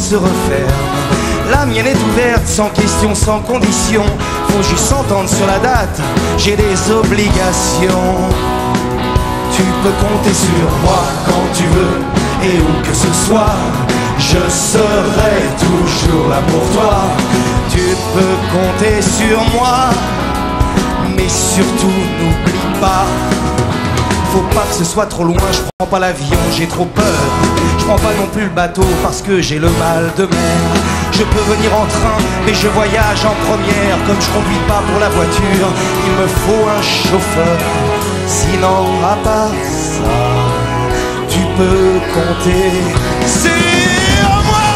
se referment. La mienne est ouverte, sans question, sans condition. Faut juste s'entendre sur la date, j'ai des obligations. Tu peux compter sur moi quand tu veux, et où que ce soit, je serai toujours là pour toi. Tu peux compter sur moi, mais surtout n'oublie pas. Faut pas que ce soit trop loin, je prends pas l'avion, j'ai trop peur. Je prends pas non plus le bateau parce que j'ai le mal de mer. Je peux venir en train, mais je voyage en première. Comme je conduis pas pour la voiture, il me faut un chauffeur. Sinon, à part ça, tu peux compter sur moi.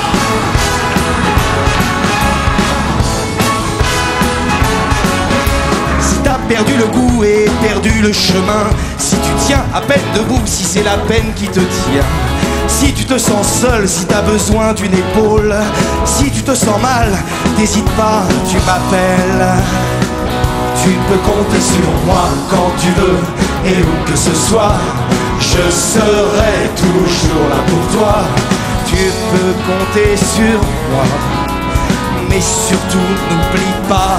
Si t'as perdu le goût et perdu le chemin, si tu tiens à peine debout, si c'est la peine qui te tient, si tu te sens seul, si t'as besoin d'une épaule, si tu te sens mal, n'hésite pas, tu m'appelles. Tu peux compter sur moi quand tu veux et où que ce soit, je serai toujours là pour toi. Tu peux compter sur moi, mais surtout n'oublie pas.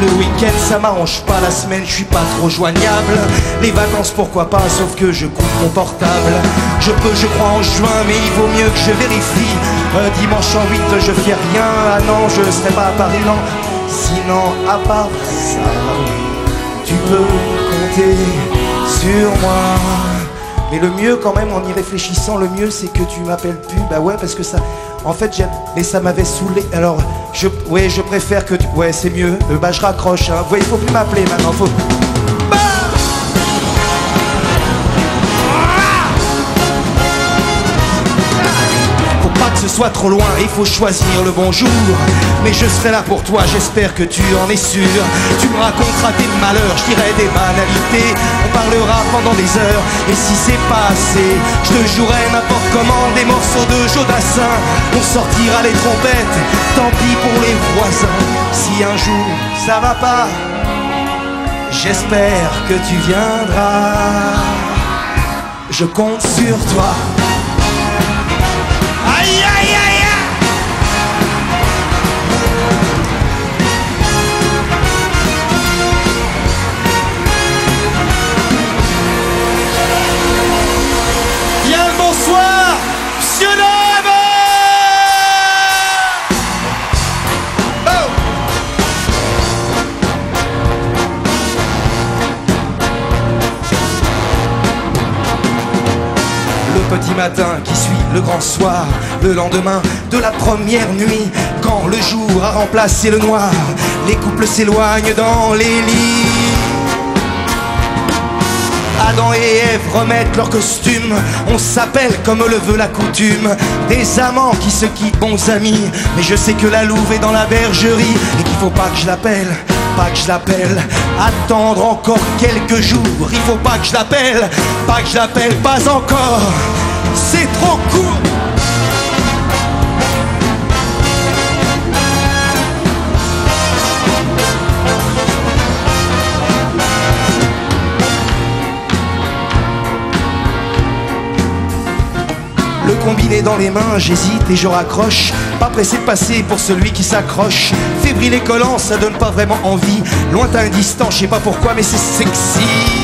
Le week-end ça m'arrange pas, la semaine je suis pas trop joignable. Les vacances pourquoi pas, sauf que je coupe mon portable. Je peux, je crois en juin, mais il vaut mieux que je vérifie. Un dimanche en 8 je fais rien, ah non je serai pas à Paris, non. Sinon à part ça, tu peux compter sur moi. Mais le mieux quand même en y réfléchissant, le mieux c'est que tu m'appelles plus. Bah ouais parce que ça. En fait j'aime. Mais ça m'avait saoulé. Alors je. Ouais je préfère que tu. Ouais c'est mieux. Euh, bah je raccroche. Hein. Ouais il faut plus m'appeler maintenant. Faut. Soit trop loin, il faut choisir le bon jour. Mais je serai là pour toi, j'espère que tu en es sûr. Tu me raconteras tes malheurs, je dirai des banalités. On parlera pendant des heures, et si c'est pas assez, je te jouerai n'importe comment des morceaux de Jodassin. On sortira les trompettes, tant pis pour les voisins. Si un jour ça va pas, j'espère que tu viendras. Je compte sur toi. Matin qui suit le grand soir, le lendemain de la première nuit, quand le jour a remplacé le noir, les couples s'éloignent dans les lits. Adam et Ève remettent leur costume. On s'appelle comme le veut la coutume. Des amants qui se quittent, bons amis. Mais je sais que la louve est dans la bergerie et qu'il faut pas que je l'appelle. Pas que je l'appelle, attendre encore quelques jours. Il faut pas que je l'appelle, pas que je l'appelle, pas encore. C'est trop court. Le combiné dans les mains, j'hésite et je raccroche. Pas pressé de passer pour celui qui s'accroche. Fébrile et collant, ça donne pas vraiment envie. Lointain, distant, je sais pas pourquoi, mais c'est sexy.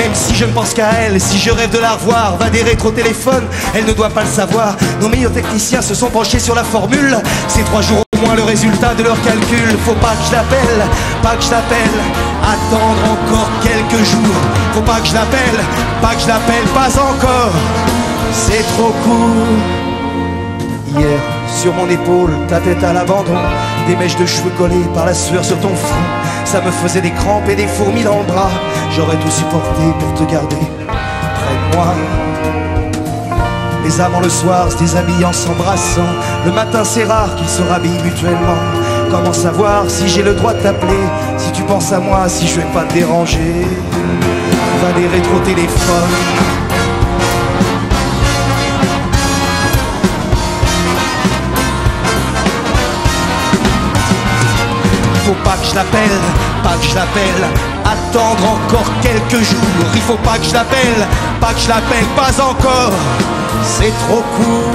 Même si je ne pense qu'à elle, si je rêve de la revoir, va des rétro téléphones, elle ne doit pas le savoir. Nos meilleurs techniciens se sont penchés sur la formule. C'est trois jours au moins le résultat de leur calcul. Faut pas que je l'appelle, pas que je l'appelle. Attendre encore quelques jours. Faut pas que je l'appelle, pas que je l'appelle, pas encore. C'est trop court. Hier, sur mon épaule, ta tête à l'abandon, des mèches de cheveux collées par la sueur sur ton front. Ça me faisait des crampes et des fourmis dans le bras. J'aurais tout supporté pour te garder près de moi. Les amants le soir se déshabillent en s'embrassant. Le matin, c'est rare qu'ils se rhabillent mutuellement. Comment savoir si j'ai le droit de t'appeler? Si tu penses à moi, si je vais pas te déranger Va des rétro-téléphones faut pas que je l'appelle, pas que je l'appelle. attendre encore quelques jours. Il faut pas que je l'appelle, pas que je l'appelle, pas encore. C'est trop court.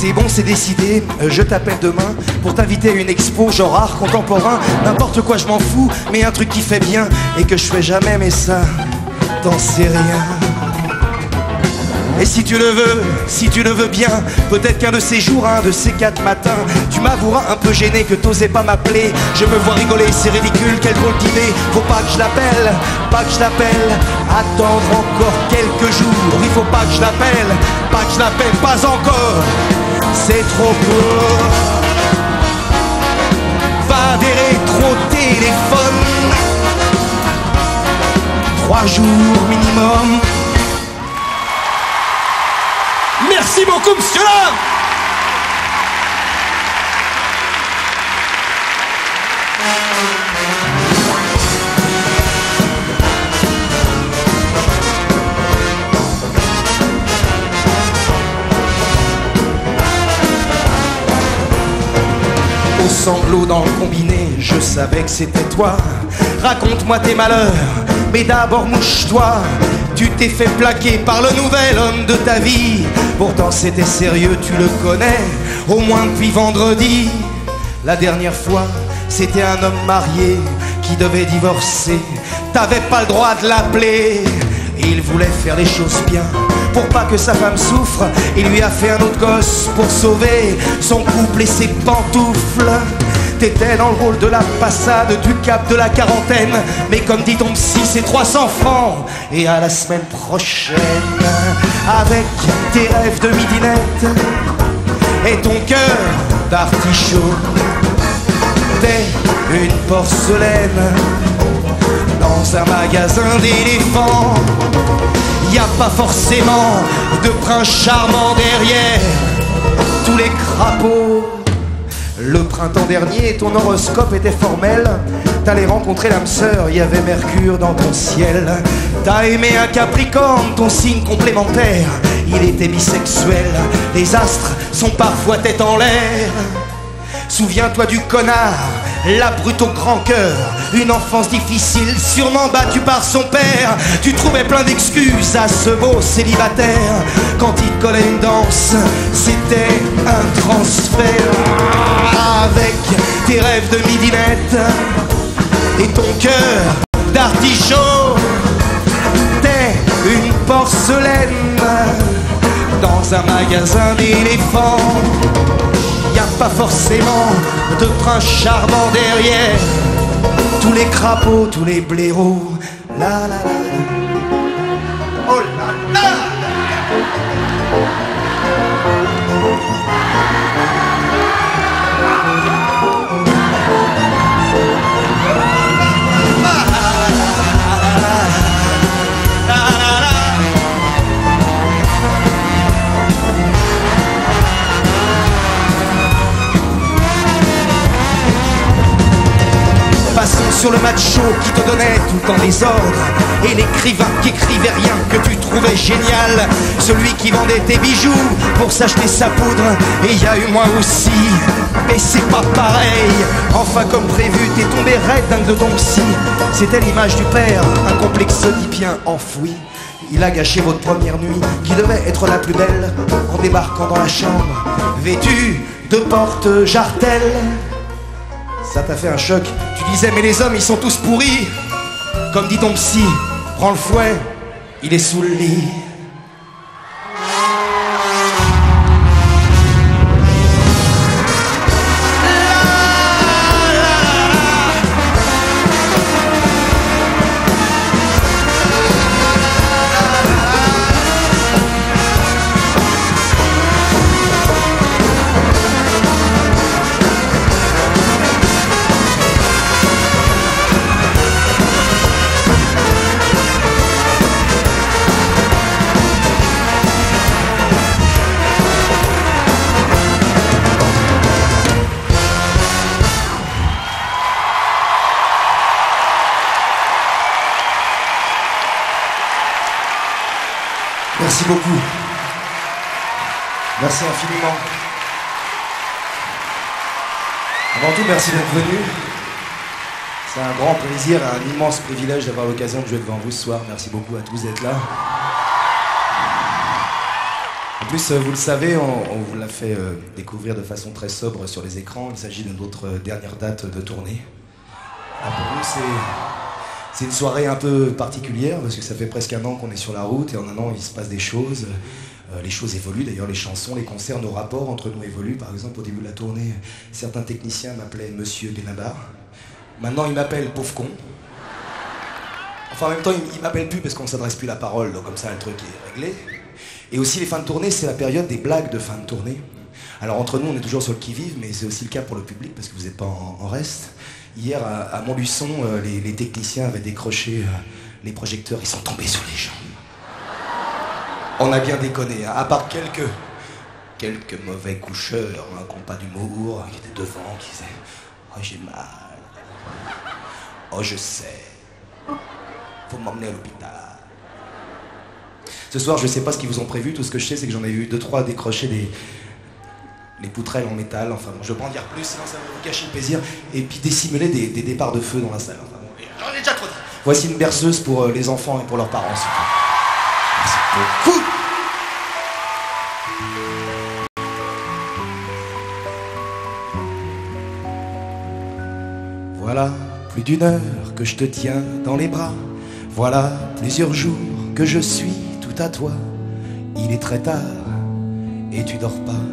C'est bon, c'est décidé, euh, je t'appelle demain pour t'inviter à une expo genre art contemporain. N'importe quoi, je m'en fous, mais un truc qui fait bien et que je fais jamais, mais ça, t'en sais rien. Et si tu le veux, si tu le veux bien, peut-être qu'un de ces jours, un de ces quatre matins, tu m'avoueras un peu gêné que t'osais pas m'appeler. Je me vois rigoler, c'est ridicule, quelle drôle d'idée. Faut pas que je l'appelle, pas que je l'appelle. Attendre encore quelques jours, il faut pas que je l'appelle, pas que je l'appelle, pas encore. C'est trop court. Va des rétro téléphones. Trois jours minimum. Merci beaucoup, monsieur là Au sanglot dans le combiné, je savais que c'était toi. Raconte-moi tes malheurs, mais d'abord mouche-toi. Tu t'es fait plaquer par le nouvel homme de ta vie. Pourtant c'était sérieux, tu le connais, au moins depuis vendredi. La dernière fois, c'était un homme marié qui devait divorcer. T'avais pas le droit de l'appeler. Il voulait faire les choses bien pour pas que sa femme souffre. Il lui a fait un autre gosse pour sauver son couple et ses pantoufles. T'étais dans le rôle de la passade du cap de la quarantaine. Mais comme dit ton psy, c'est 300 francs. Et à la semaine prochaine, avec tes rêves de midinette et ton cœur d'artichaut, t'es une porcelaine dans un magasin d'éléphants. Y a pas forcément de prince charmant derrière tous les crapauds. Le printemps dernier, ton horoscope était formel. T'allais rencontrer l'âme sœur, y avait Mercure dans ton ciel. T'as aimé un Capricorne, ton signe complémentaire. Il était bisexuel. Les astres sont parfois tête en l'air. Souviens-toi du connard, la brute au grand cœur, une enfance difficile, sûrement battue par son père. Tu trouvais plein d'excuses à ce beau célibataire. Quand il collait une danse, c'était un transfert. Avec tes rêves de midinette et ton cœur d'artichaut, t'es une porcelaine dans un magasin d'éléphants. Y a pas forcément de prince charmant derrière tous les crapauds, tous les blaireaux. La la la. Oh là là. Sur le macho qui te donnait tout le temps des ordres Et l'écrivain qui écrivait rien que tu trouvais génial. Celui qui vendait tes bijoux pour s'acheter sa poudre. Et y a eu moi aussi, mais c'est pas pareil. Enfin comme prévu, t'es tombé raide dingue de ton psy. C'était l'image du père, un complexe oedipien enfoui. Il a gâché votre première nuit, qui devait être la plus belle, en débarquant dans la chambre, vêtu de porte jartelle. Ça t'a fait un choc. Tu disais, mais les hommes, ils sont tous pourris. Comme dit ton psy, prends le fouet, il est sous le lit. Merci infiniment. Avant tout, merci d'être venu. C'est un grand plaisir, un immense privilège d'avoir l'occasion de jouer devant vous ce soir. Merci beaucoup à tous d'être là. En plus, euh, vous le savez, on, vous l'a fait euh, découvrir de façon très sobre sur les écrans. Il s'agit de notre euh, dernière date de tournée. Pour nous, c'est une soirée un peu particulière parce que ça fait presque un an qu'on est sur la route et en un an, il se passe des choses. Euh, les choses évoluent, d'ailleurs les chansons, les concerts, nos rapports entre nous évoluent. Par exemple, au début de la tournée, certains techniciens m'appelaient Monsieur Benabar. Maintenant, ils m'appellent Pauvre Con. Enfin, en même temps, ils, m'appellent plus parce qu'on ne s'adresse plus la parole, donc comme ça, le truc est réglé. Et aussi, les fins de tournée, c'est la période des blagues de fin de tournée. Alors, entre nous, on est toujours sur le qui-vive, mais c'est aussi le cas pour le public parce que vous n'êtes pas en, reste. Hier, à, Montluçon, euh, les, les techniciens avaient décroché euh, les projecteurs, ils sont tombés sur les gens. On a bien déconné, hein, à part quelques, mauvais coucheurs hein, qui n'ont pas d'humour, qui étaient devant, qui disaient Oh, j'ai mal. Oh, je sais. Faut m'emmener à l'hôpital. Ce soir, je sais pas ce qu'ils vous ont prévu. Tout ce que je sais, c'est que j'en ai vu deux, trois décrocher des. les poutrelles en métal. Enfin bon, je vais pas en dire plus, sinon ça va vous cacher le plaisir. Et puis dissimuler des, départs de feu dans la salle. J'en ai déjà trop dit. Voici une berceuse pour euh, les enfants et pour leurs parents. Voilà plus d'une heure que je te tiens dans les bras. Voilà plusieurs jours que je suis tout à toi. Il est très tard et tu dors pas.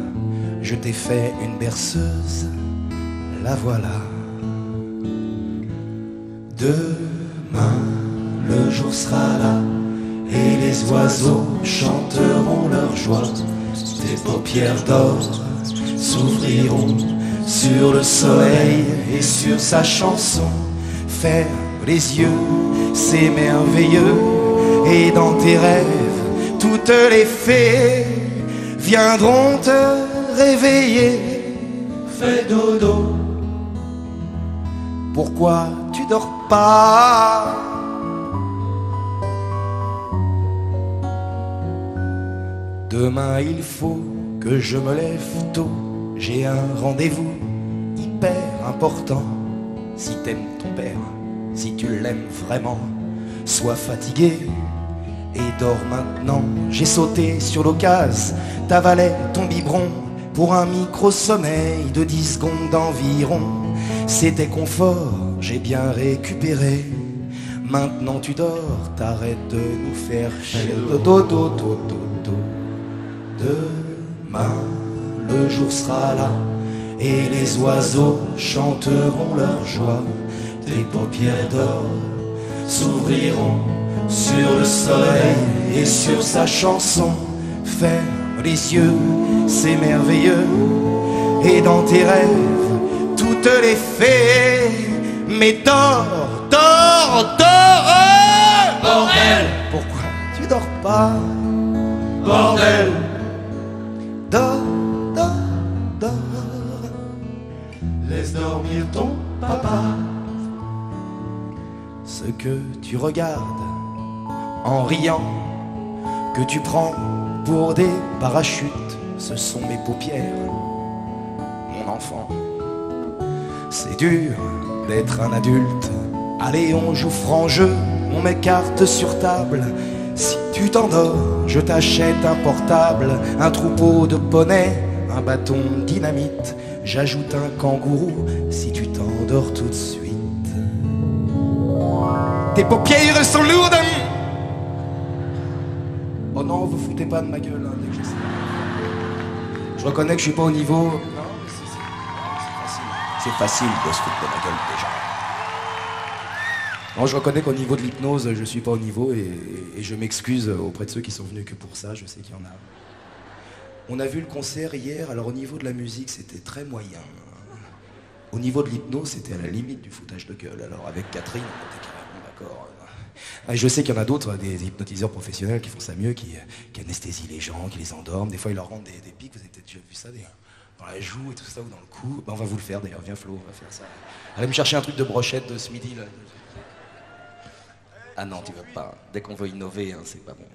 Je t'ai fait une berceuse, la voilà. Demain, le jour sera là et les oiseaux chanteront leur joie. Tes paupières d'or s'ouvriront sur le soleil et sur sa chanson. Ferme les yeux, c'est merveilleux. Et dans tes rêves, toutes les fées viendront te réveiller. Fais dodo. Pourquoi tu dors pas? Demain il faut que je me lève tôt. J'ai un rendez-vous hyper important. Si t'aimes ton père, si tu l'aimes vraiment, sois fatigué et dors maintenant. J'ai sauté sur l'occasion, t'avalais ton biberon pour un micro-sommeil de 10 secondes environ. C'était confort, j'ai bien récupéré. Maintenant tu dors, t'arrêtes de nous faire chier. Dodo, dodo, dodo, dodo. Demain, le jour sera là et les oiseaux chanteront leur joie. Tes paupières d'or s'ouvriront sur le soleil et sur sa chanson. Ferme les yeux, c'est merveilleux. Et dans tes rêves, toutes les fées. Mais dors, dors, dors Bordel Pourquoi tu dors pas? Bordel Laisse dormir ton papa. Ce que tu regardes en riant, que tu prends pour des parachutes, ce sont mes paupières, mon enfant. C'est dur d'être un adulte. Allez, on joue franc jeu, on met carte sur table. Si tu t'endors, je t'achète un portable, un troupeau de poneys, un bâton dynamite. J'ajoute un kangourou si tu t'endors tout de suite. Tes paupières sont lourdes. Oh non, vous foutez pas de ma gueule hein, dès que je sais. Je reconnais que je suis pas au niveau. Non, c'est facile. C'est facile de se foutre de ma gueule déjà. Je reconnais qu'au niveau de l'hypnose, je suis pas au niveau et, je m'excuse auprès de ceux qui sont venus que pour ça. Je sais qu'il y en a. On a vu le concert hier, alors au niveau de la musique, c'était très moyen. Au niveau de l'hypnose, c'était à la limite du foutage de gueule. Alors avec Catherine, on était carrément d'accord. Ah, Je sais qu'il y en a d'autres, des hypnotiseurs professionnels qui font ça mieux, qui, qui anesthésient les gens, qui les endorment. Des fois, ils leur rendent des, des pics. Vous avez déjà vu ça, dans la joue et tout ça, ou dans le cou. Ben, on va vous le faire d'ailleurs. Viens Flo, on va faire ça. Allez me chercher un truc de brochette de ce midi là. Ah non, tu veux pas. Dès qu'on veut innover, hein, c'est pas bon.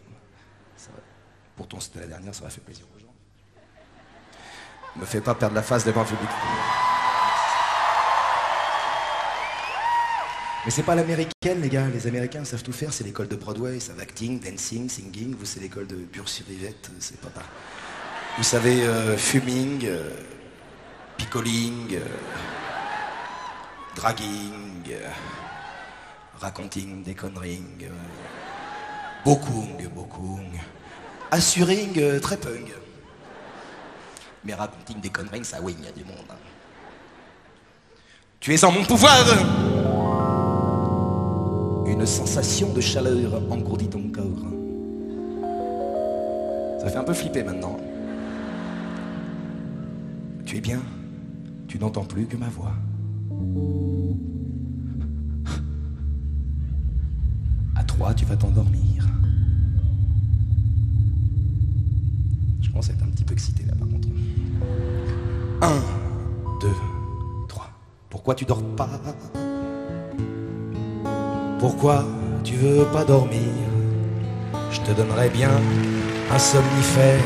Pourtant, c'était la dernière, ça m'a fait plaisir aux gens. Me fais pas perdre la face devant un public. Mais c'est pas l'américaine, les gars. Les Américains savent tout faire. C'est l'école de Broadway. Ils savent acting, dancing, singing. Vous, c'est l'école de pure survivette. C'est pas. Vous savez, euh, fuming, euh, picoling, euh, dragging, euh, raconting, déconring, euh, bokung, bokung, assuring, euh, très pung. Mais raconting, déconring, ça oui, il y a du monde. hein. Tu es en mon pouvoir Une sensation de chaleur engourdit ton corps. Ça fait un peu flipper maintenant. Tu es bien Tu n'entends plus que ma voix. À trois, tu vas t'endormir. Je commence à être un petit peu excité là par contre. Un, deux, trois. Pourquoi tu dors pas? Pourquoi tu veux pas dormir? Je te donnerais bien un somnifère,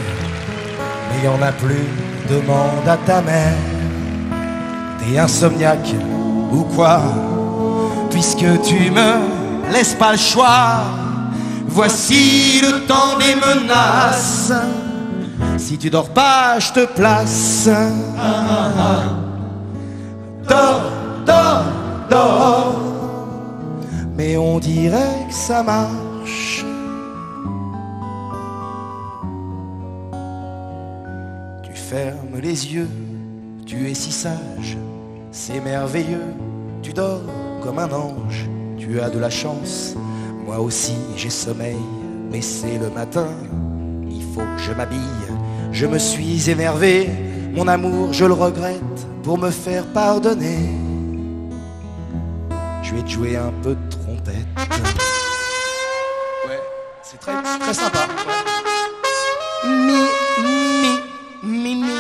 mais y en a plus. Demande à ta mère. T'es insomniaque ou quoi? Puisque tu me laisses pas le choix? Voici le temps des menaces. Si tu dors pas, je te place. Dors, dors, dors. Mais on dirait que ça marche. Tu fermes les yeux, tu es si sage, c'est merveilleux. Tu dors comme un ange, tu as de la chance. Moi aussi j'ai sommeil, mais c'est le matin. Il faut que je m'habille. Je me suis énervé, mon amour, je le regrette pour me faire pardonner. Je vais te jouer un peu de trompette. Ouais, c'est très, très sympa. Mi, mi, mi, mi.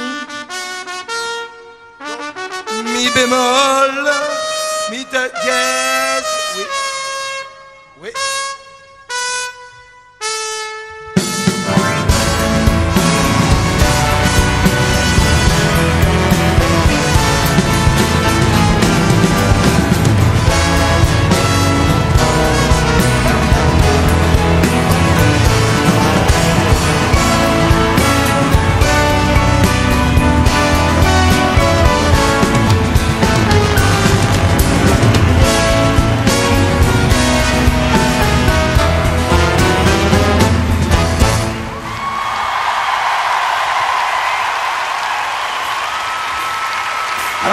Mi bémol, mi de dièse. Oui. Oui.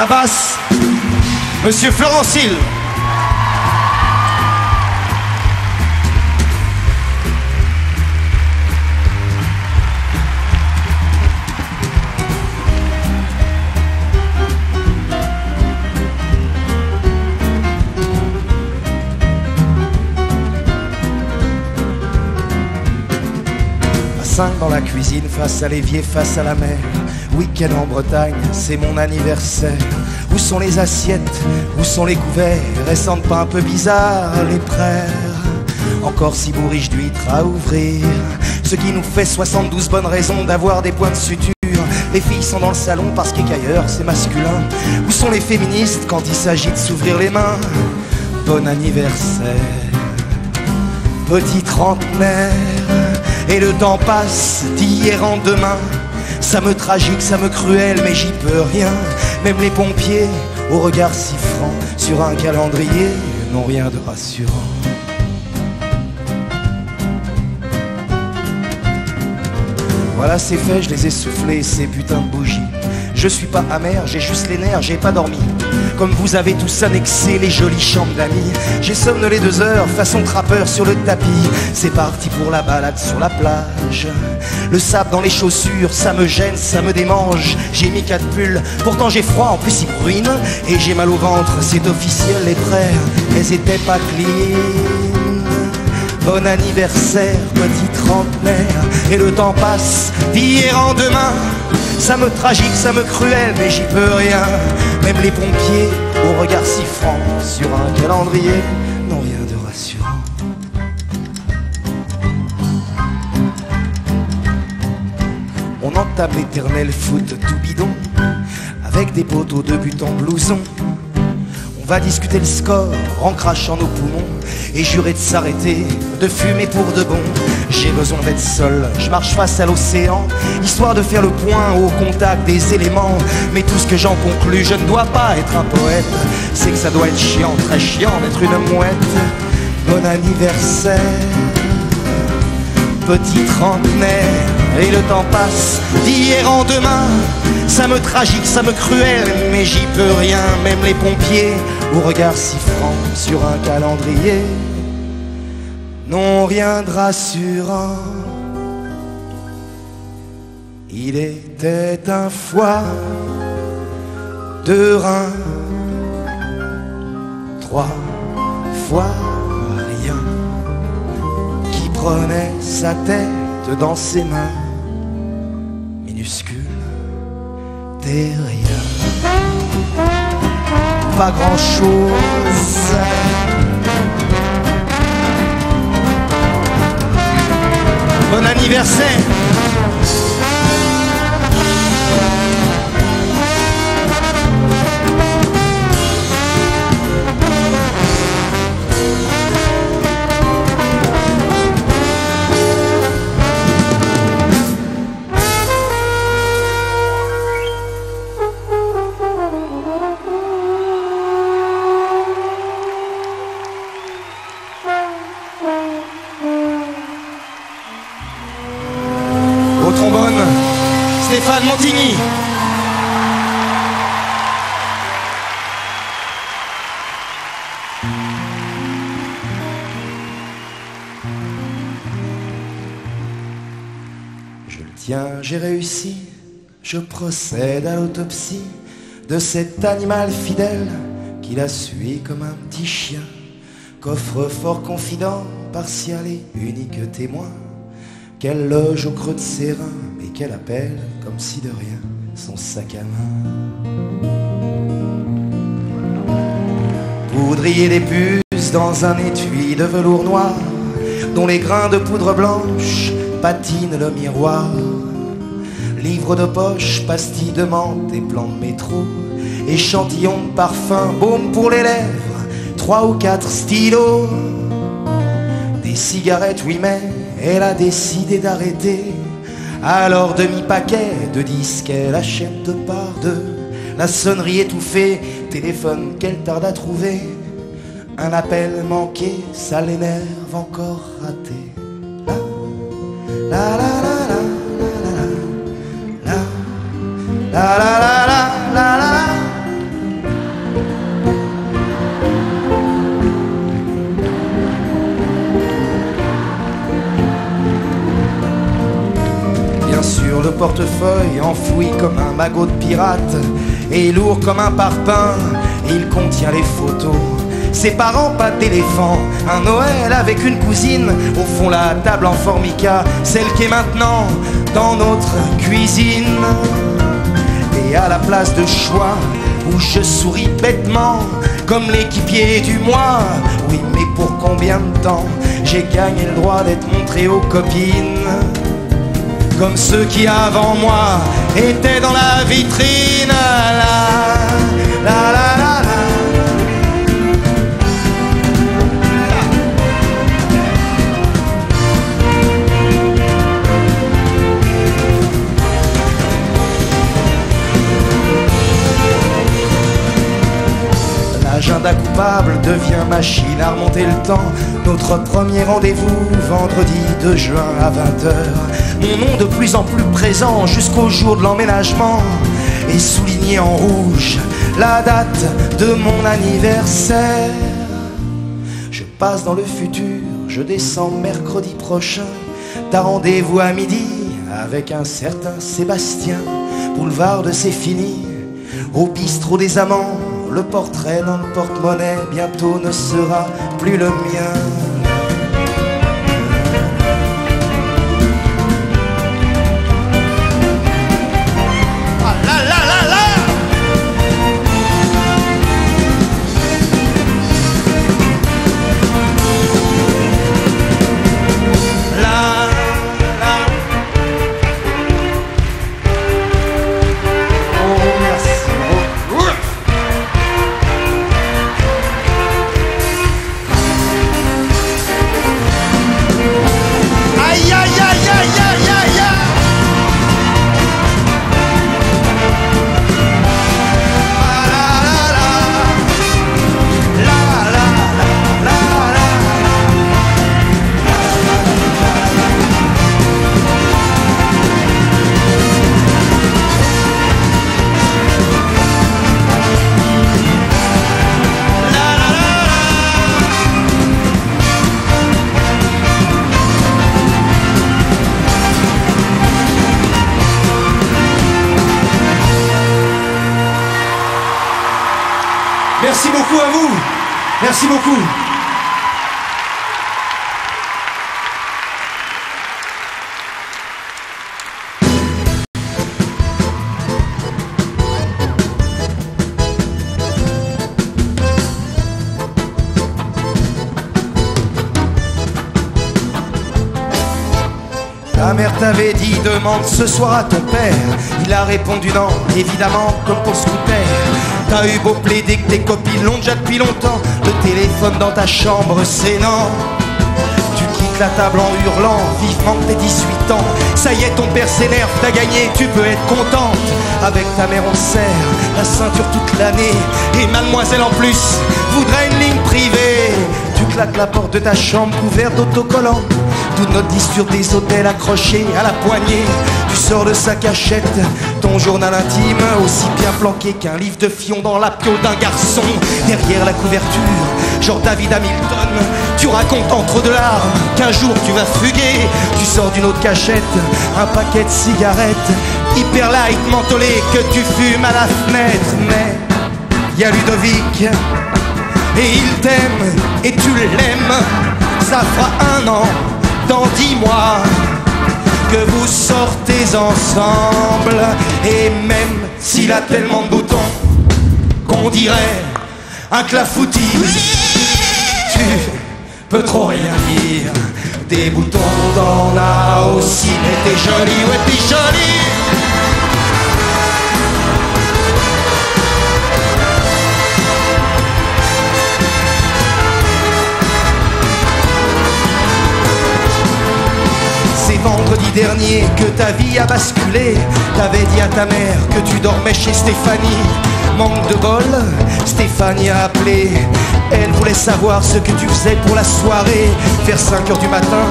La basse, Monsieur 5 dans la cuisine, face à l'évier, face à la mer. Week-end en Bretagne, c'est mon anniversaire. Où sont les assiettes? Où sont les couverts? Elles sentent pas un peu bizarre, les frères? Encore si bourriche d'huîtres à ouvrir. Ce qui nous fait 72 bonnes raisons d'avoir des points de suture. Les filles sont dans le salon parce qu'ailleurs c'est masculin. Où sont les féministes quand il s'agit de s'ouvrir les mains? Bon anniversaire petit trentenaire Et le temps passe d'hier en demain Ça me tragique, ça me cruel mais j'y peux rien. Même les pompiers au regard si franc Sur un calendrier n'ont rien de rassurant. Voilà c'est fait, je les ai soufflés ces putains de bougies. Je suis pas amer, j'ai juste les nerfs, j'ai pas dormi. Comme vous avez tous annexé les jolies chambres d'amis. J'ai somnolé deux heures, façon trappeur sur le tapis. C'est parti pour la balade sur la plage. Le sable dans les chaussures, ça me gêne, ça me démange. J'ai mis quatre pulls, pourtant j'ai froid, en plus il bruine. Et j'ai mal au ventre, c'est officiel, les frères, elles étaient pas clean. Bon anniversaire, petit trentenaire. Et le temps passe d'hier en demain. Ça me tragique, ça me cruel, mais j'y peux rien. Même les pompiers, au regard si franc, sur un calendrier, n'ont rien de rassurant. On entame l'éternel foot tout bidon, avec des poteaux de but en blouson. Va discuter le score en crachant nos poumons et jurer de s'arrêter, de fumer pour de bon. J'ai besoin d'être seul, je marche face à l'océan, histoire de faire le point au contact des éléments. Mais tout ce que j'en conclus, je ne dois pas être un poète, c'est que ça doit être chiant, très chiant d'être une mouette. Bon anniversaire, petit trentenaire, et le temps passe d'hier en demain. Ça me tragique, ça me cruel, mais j'y peux rien, même les pompiers, au regard si franc sur un calendrier, n'ont rien de rassurant. Il était un foie, deux reins, trois fois rien, qui prenait sa tête dans ses mains Pas grand chose. Bon anniversaire. Je procède à l'autopsie de cet animal fidèle qui la suit comme un petit chien, coffre fort confident, partial et unique témoin qu'elle loge au creux de ses reins et qu'elle appelle, comme si de rien, son sac à main. Poudrier des puces dans un étui de velours noir, dont les grains de poudre blanche patinent le miroir. Livre de poche, pastilles de menthe et plans de métro, échantillons de parfum, baume pour les lèvres, trois ou quatre stylos, des cigarettes, oui mais elle a décidé d'arrêter. Alors demi-paquet de disques, elle achète de par deux. La sonnerie étouffée, téléphone qu'elle tarde à trouver. Un appel manqué, ça l'énerve encore raté. La la la la La la la la la la. Bien sûr, le portefeuille enfoui comme un magot de pirate et lourd comme un parpaing, il contient les photos. Ses parents, pas d'éléphant, un Noël avec une cousine, au fond la table en formica, celle qui est maintenant dans notre cuisine. Et à la place de choix, où je souris bêtement, comme l'équipier du mois, oui mais pour combien de temps j'ai gagné le droit d'être montré aux copines? Comme ceux qui avant moi étaient dans la vitrine. La, la, la, devient machine à remonter le temps. Notre premier rendez-vous, vendredi 2 juin à 20h. Mon nom de plus en plus présent jusqu'au jour de l'emménagement. Et souligné en rouge la date de mon anniversaire. Je passe dans le futur, je descends mercredi prochain. T'as rendez-vous à midi avec un certain Sébastien. Boulevard de C'est au bistrot des amants. Le portrait dans le porte-monnaie bientôt ne sera plus le mien. Demande ce soir à ton père. Il a répondu non, évidemment comme pour scooter. T'as eu beau plaider que tes copines l'ont déjà depuis longtemps. Le téléphone dans ta chambre c'est non. Tu quittes la table en hurlant vivement que t'es 18 ans. Ça y est ton père s'énerve, t'as gagné, tu peux être contente. Avec ta mère on serre la ceinture toute l'année. Et mademoiselle en plus voudrait une ligne privée. Tu claques la porte de ta chambre couverte d'autocollants toute notre disture des hôtels accrochés à la poignée. Tu sors de sa cachette, ton journal intime, aussi bien planqué qu'un livre de fion dans la d'un garçon. Derrière la couverture, genre David Hamilton, tu racontes entre deux larmes qu'un jour tu vas fuguer. Tu sors d'une autre cachette, un paquet de cigarettes, hyper light mentholé que tu fumes à la fenêtre. Mais y a Ludovic, et il t'aime, et tu l'aimes. Ça fera un an dans dix mois que vous sortez ensemble. Et même s'il a tellement de boutons qu'on dirait un clafoutis tu peux trop rien dire. Des boutons as aussi mais t'es jolie ouais t'es jolie vendredi dernier que ta vie a basculé. T'avais dit à ta mère que tu dormais chez Stéphanie. Manque de bol, Stéphanie a appelé. Elle voulait savoir ce que tu faisais pour la soirée. Vers 5 heures du matin,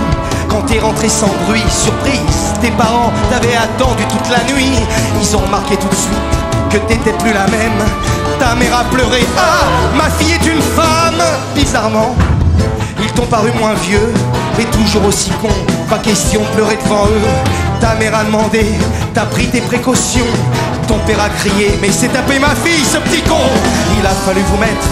quand t'es rentré sans bruit, surprise, tes parents t'avaient attendu toute la nuit. Ils ont remarqué tout de suite que t'étais plus la même. Ta mère a pleuré. Ah, ma fille est une femme. Bizarrement, ils t'ont paru moins vieux, mais toujours aussi con. Pas question de pleurer devant eux. Ta mère a demandé, t'as pris tes précautions. Ton père a crié, mais c'est tapé ma fille, ce petit con. Il a fallu vous mettre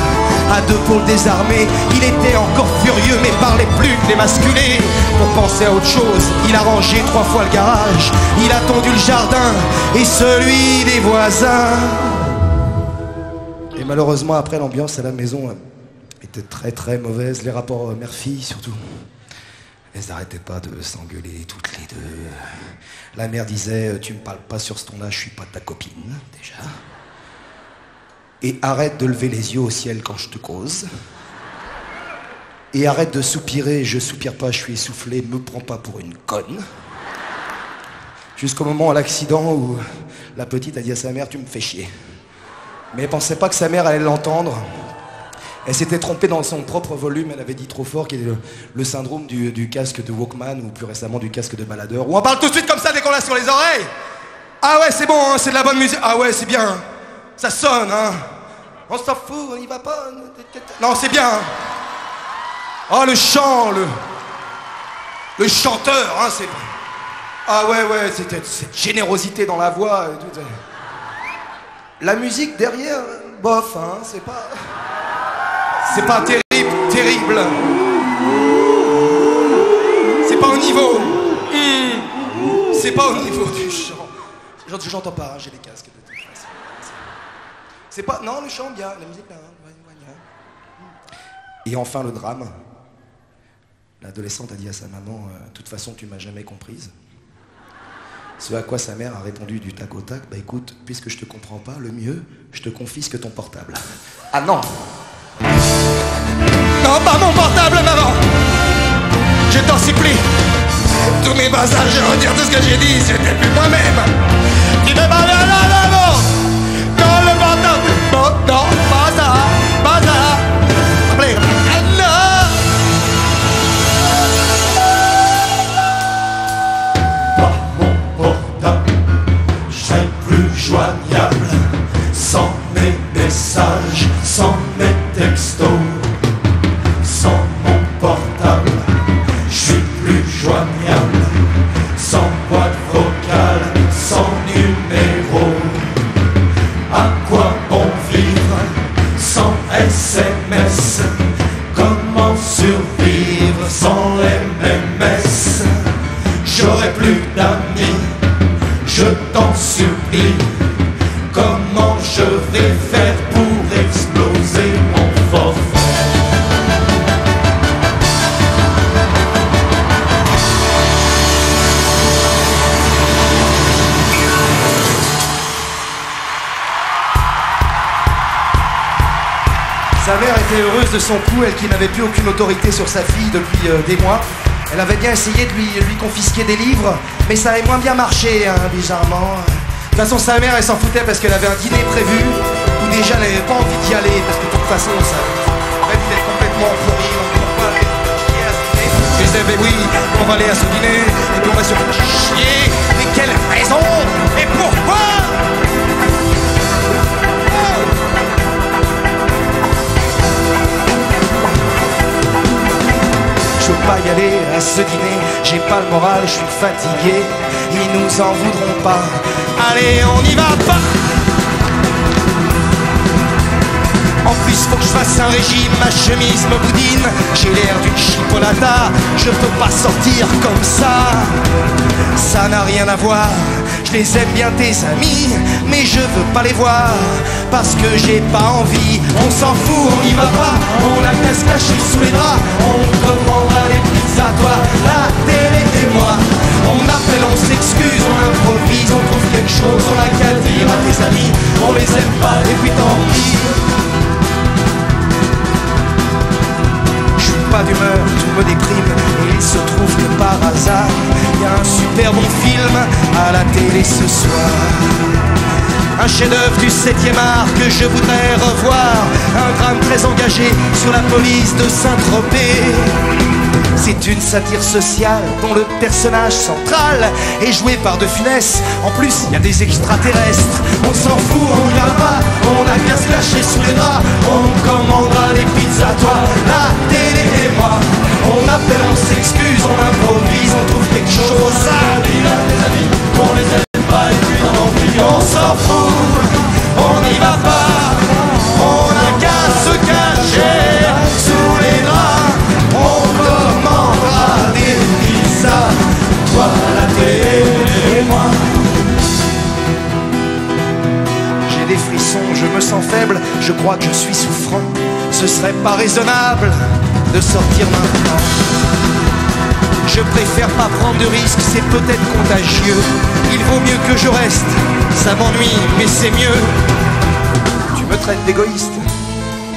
à deux pour le désarmer. Il était encore furieux, mais parlait plus que l'émasculé. Pour penser à autre chose, il a rangé trois fois le garage. Il a tendu le jardin et celui des voisins. Et malheureusement, après, l'ambiance à la maison était très très mauvaise. Les rapports euh, mère-fille surtout. Elles n'arrêtaient pas de s'engueuler toutes les deux. La mère disait euh, Tu me parles pas sur ce ton-là, je suis pas ta copine, déjà. Et arrête de lever les yeux au ciel quand je te cause. Et arrête de soupirer, je soupire pas, je suis essoufflé, me prends pas pour une conne. Jusqu'au moment à l'accident où la petite a dit à sa mère Tu me fais chier. Mais elle pensait pas que sa mère allait l'entendre. Elle s'était trompée dans son propre volume, elle avait dit trop fort qu'il y a le, le syndrome du, casque de Walkman ou plus récemment du casque de baladeur. Où on parle tout de suite comme ça dès qu'on l'a sur les oreilles. Ah ouais, c'est bon, hein, c'est de la bonne musique. Ah ouais, c'est bien. Ça sonne, hein. On s'en fout, y va pas. Non, c'est bien. Oh, le chant, le. Le chanteur, hein, c'est. Ah ouais, ouais, c'était cette générosité dans la voix. et tout. La musique derrière, bof, hein, c'est pas. C'est pas terrible, terrible. C'est pas au niveau. C'est pas au niveau du chant. J'ent- J'entends pas, j'ai des casques. de toute façon. C'est pas. Non, le chant bien, la musique bien. Et enfin le drame. L'adolescente a dit à sa maman euh, De toute façon, tu m'as jamais comprise. Ce à quoi sa mère a répondu du tac au tac Bah écoute, puisque je te comprends pas, le mieux, je te confisque ton portable. Ah non Non, pas mon portable, maman. Je t'en supplie. Tous mes bazars, je retire tout ce que j'ai dit, c'était plus moi-même Tu ne parles à la maman. Non, le portable. Non, non, pas ça Pas ça. Appelez Pas mon portable, j'ai plus joignable. Sans mes messages, texto sans mon portable. Je suis plus joignable, sans boîte vocale, sans numéro. À quoi bon vivre sans SMS Comment survivre sans MMS J'aurai plus d'amis, je t'en supplie. De son coup, elle qui n'avait plus aucune autorité sur sa fille depuis euh, des mois. Elle avait bien essayé de lui, confisquer des livres, mais ça avait moins bien marché, hein, bizarrement. De toute façon, sa mère, elle s'en foutait parce qu'elle avait un dîner prévu, où déjà elle n'avait pas envie d'y aller, parce que de toute façon, ça aurait dû être complètement pourri. On va aller chier à ce dîner. Je disais, mais oui, on va aller à ce dîner, et puis on va se chier. Mais quelle raison? Et pourquoi? Y aller à ce dîner, j'ai pas le moral, je suis fatigué, ils nous en voudront pas. Allez, on y va pas En plus, faut que je fasse un régime, ma chemise me boudine, j'ai l'air d'une chipolata, je peux pas sortir comme ça. Ça n'a rien à voir, je les aime bien tes amis, mais je veux pas les voir, parce que j'ai pas envie. On s'en fout, on y va pas, on a qu'à se cacher sous les draps, on commandera les pizzas, toi, la télé et moi. On appelle, on s'excuse, on improvise, on trouve quelque chose, on a qu'à dire à tes amis, on les aime pas, et puis tant pis. Pas d'humeur, tout me déprime Et il se trouve que par hasard Il y a un super bon film à la télé ce soir. Un chef-d'œuvre du 7e art que je voudrais revoir Un drame très engagé sur la police de Saint-Tropez c'est une satire sociale dont le personnage central est joué par De Funès. En plus, il y a des extraterrestres. On s'en fout, on va pas. On a qu'à se lâcher sous les draps. On commandera les pizzas, toi, la télé et moi. On appelle, on s'excuse, on improvise, on trouve quelque chose à dire à des amis. On les aime pas et puis on en on s'en fout. On n'y va pas. Je crois que je suis souffrant. Ce serait pas raisonnable de sortir maintenant. Je préfère pas prendre de risques, c'est peut-être contagieux. Il vaut mieux que je reste, ça m'ennuie, mais c'est mieux. Tu me traites d'égoïste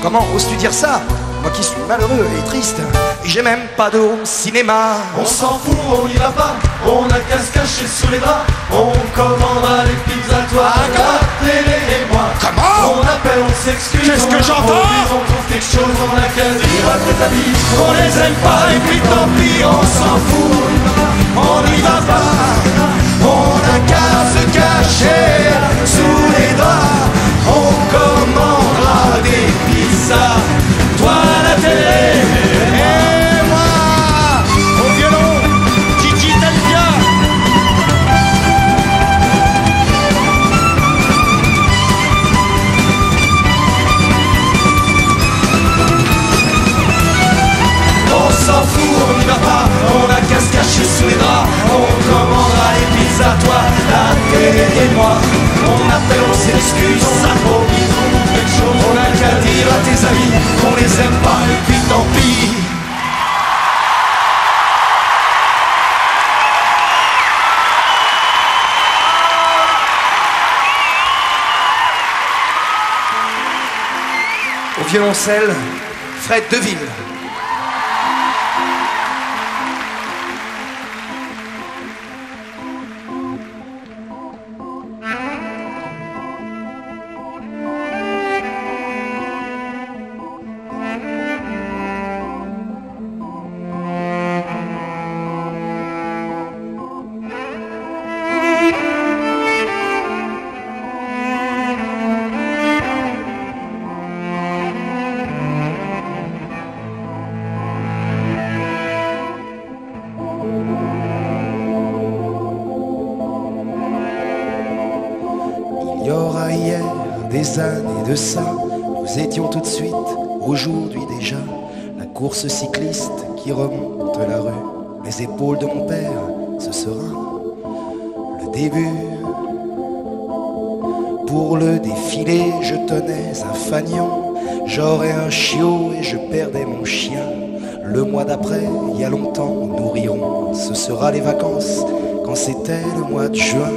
Comment oses-tu dire ça? Moi qui suis malheureux et triste, j'ai même pas de home cinéma. On s'en fout, on y va pas, on a qu'à se cacher sous les draps, on commandera les pizzas, toi, la télé et moi. Comment On appelle, on s'excuse, Qu'est-ce que j'entends On trouve quelque chose, on a qu'à dire à tes amis, on les aime pas et puis tant pis, on s'en fout, on n'y va pas, on a qu'à se cacher draps, on commandera les pizzas, toi, la télé et moi. On appelle, on s'excuse, on s'improvise, on trouve quelque chose, on a qu'à dire à tes amis qu'on les aime pas et puis tant pis. Au violoncelle, Fred Deville. C'était le mois de juin.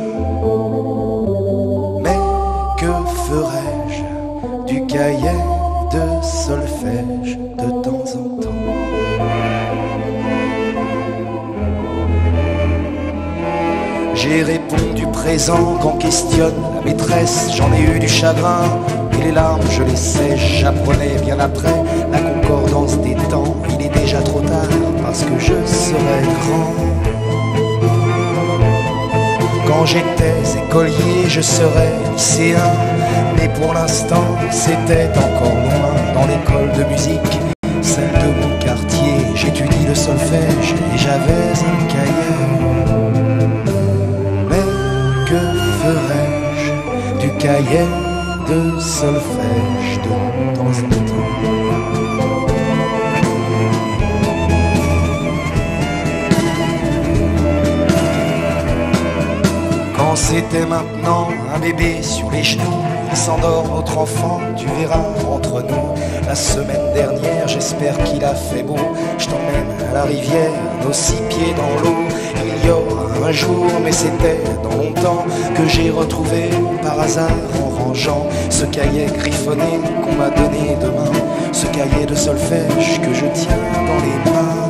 Mais que ferais-je du cahier de solfège de temps en temps? J'ai répondu présent quand questionne la maîtresse, j'en ai eu du chagrin et les larmes je les sèche, j'apprenais bien après la concordance des temps, il est déjà trop tard parce que je serai grand. Quand j'étais écolier, je serais lycéen, mais pour l'instant c'était encore loin. Dans l'école de musique, celle de mon quartier, j'étudie le solfège et j'avais un cahier. ferais-je du cahier de solfège de temps temps? C'était maintenant un bébé sur les genoux, il s'endort notre enfant, tu verras entre nous. La semaine dernière, j'espère qu'il a fait beau. Je t'emmène à la rivière, nos six pieds dans l'eau. Il y aura un jour, mais c'était dans longtemps que j'ai retrouvé par hasard en rangeant ce cahier griffonné qu'on m'a donné demain, ce cahier de solfège que je tiens dans les mains.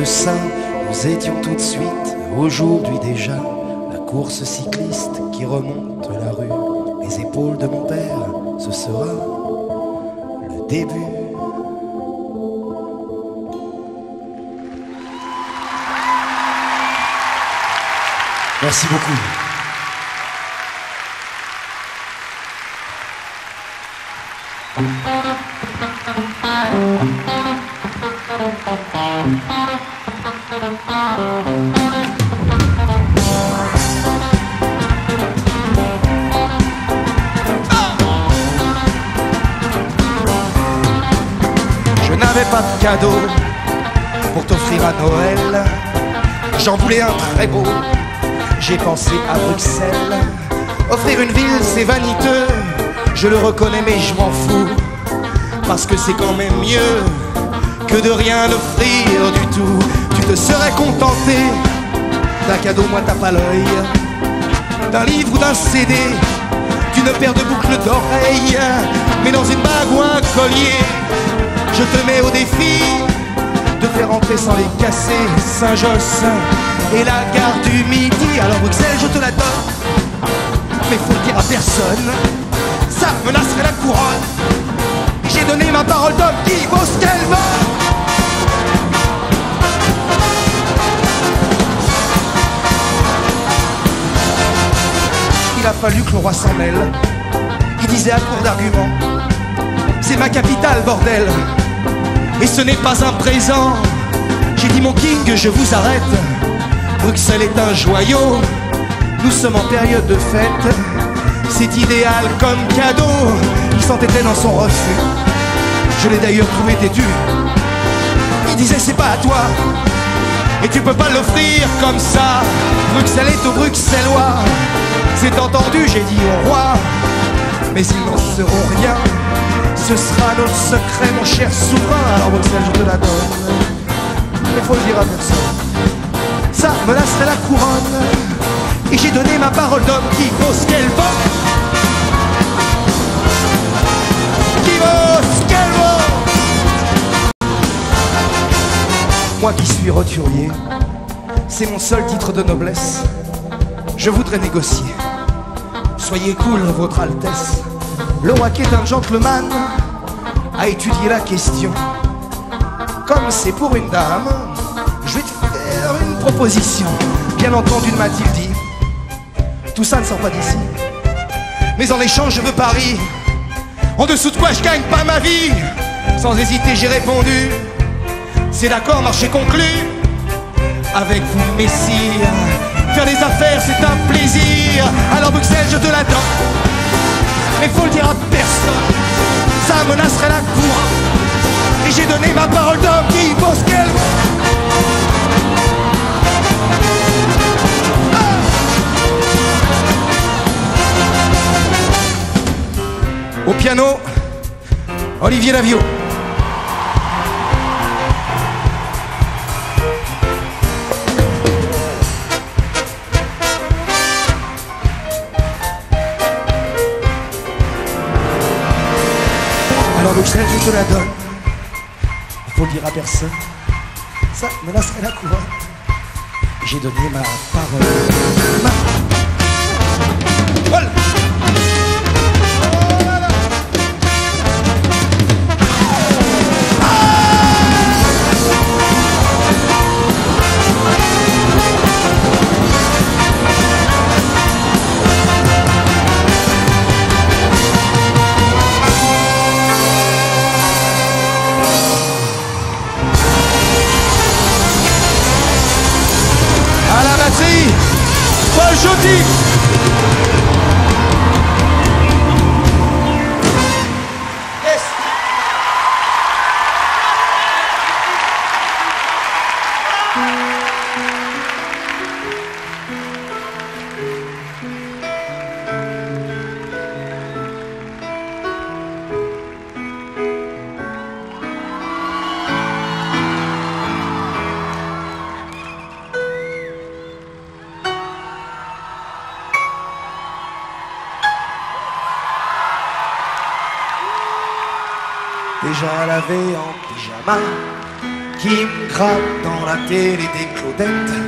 De ça, nous étions tout de suite, aujourd'hui déjà, la course cycliste qui remonte la rue, les épaules de mon père, ce sera le début. Merci beaucoup. Cadeau pour t'offrir à Noël. J'en voulais un très beau. J'ai pensé à Bruxelles. Offrir une ville, c'est vaniteux. Je le reconnais, mais je m'en fous. Parce que c'est quand même mieux que de rien offrir du tout. Tu te serais contenté d'un cadeau, moi t'as pas l'œil. D'un livre ou d'un CD, d'une paire de boucles d'oreilles. Mais dans une bague ou un collier, je te mets au défi de faire entrer sans les casser Saint-Josse et la gare du Midi. Alors Bruxelles, je te la donne, mais faut le dire à personne. Ça menacerait la couronne. J'ai donné ma parole d'homme qui vaut ce qu'elle vaut. Il a fallu que le roi s'en mêle. Il disait à court d'arguments C'est ma capitale, bordel. Et ce n'est pas un présent. J'ai dit mon king, je vous arrête. Bruxelles est un joyau. Nous sommes en période de fête. C'est idéal comme cadeau. Il s'entêtait dans son refus. Je l'ai d'ailleurs trouvé têtu. Il disait c'est pas à toi. Et tu peux pas l'offrir comme ça. Bruxelles est aux Bruxellois. C'est entendu, j'ai dit au roi. Mais ils n'en seront rien. Ce sera notre secret, mon cher souverain. Alors Bruxelles, je te la donne. Mais faut le dire à personne. Ça menacerait la couronne. Et j'ai donné ma parole d'homme qui vaut ce qu'elle vaut. Qui vaut ce qu'elle vaut. Moi qui suis roturier, c'est mon seul titre de noblesse. Je voudrais négocier. Soyez cool, votre Altesse. Le roi qui est un gentleman a étudié la question. Comme c'est pour une dame, je vais te faire une proposition. Bien entendu, m'a-t-il dit. Tout ça ne sort pas d'ici. Mais en échange, je veux Paris. En dessous de quoi je gagne pas ma vie. Sans hésiter, j'ai répondu. C'est d'accord, marché conclu. Avec vous, messire. Faire des affaires, c'est un plaisir. Alors Bruxelles, je te l'attends. Mais faut le dire à personne menacerait la cour. Et j'ai donné ma parole d'homme qui bosse qu'elle. Ah Au piano, Olivier Lavio. Te la donne. Il faut le dire à personne. Ça, là, c'est la couronne. J'ai donné ma parole. Des Claudettes.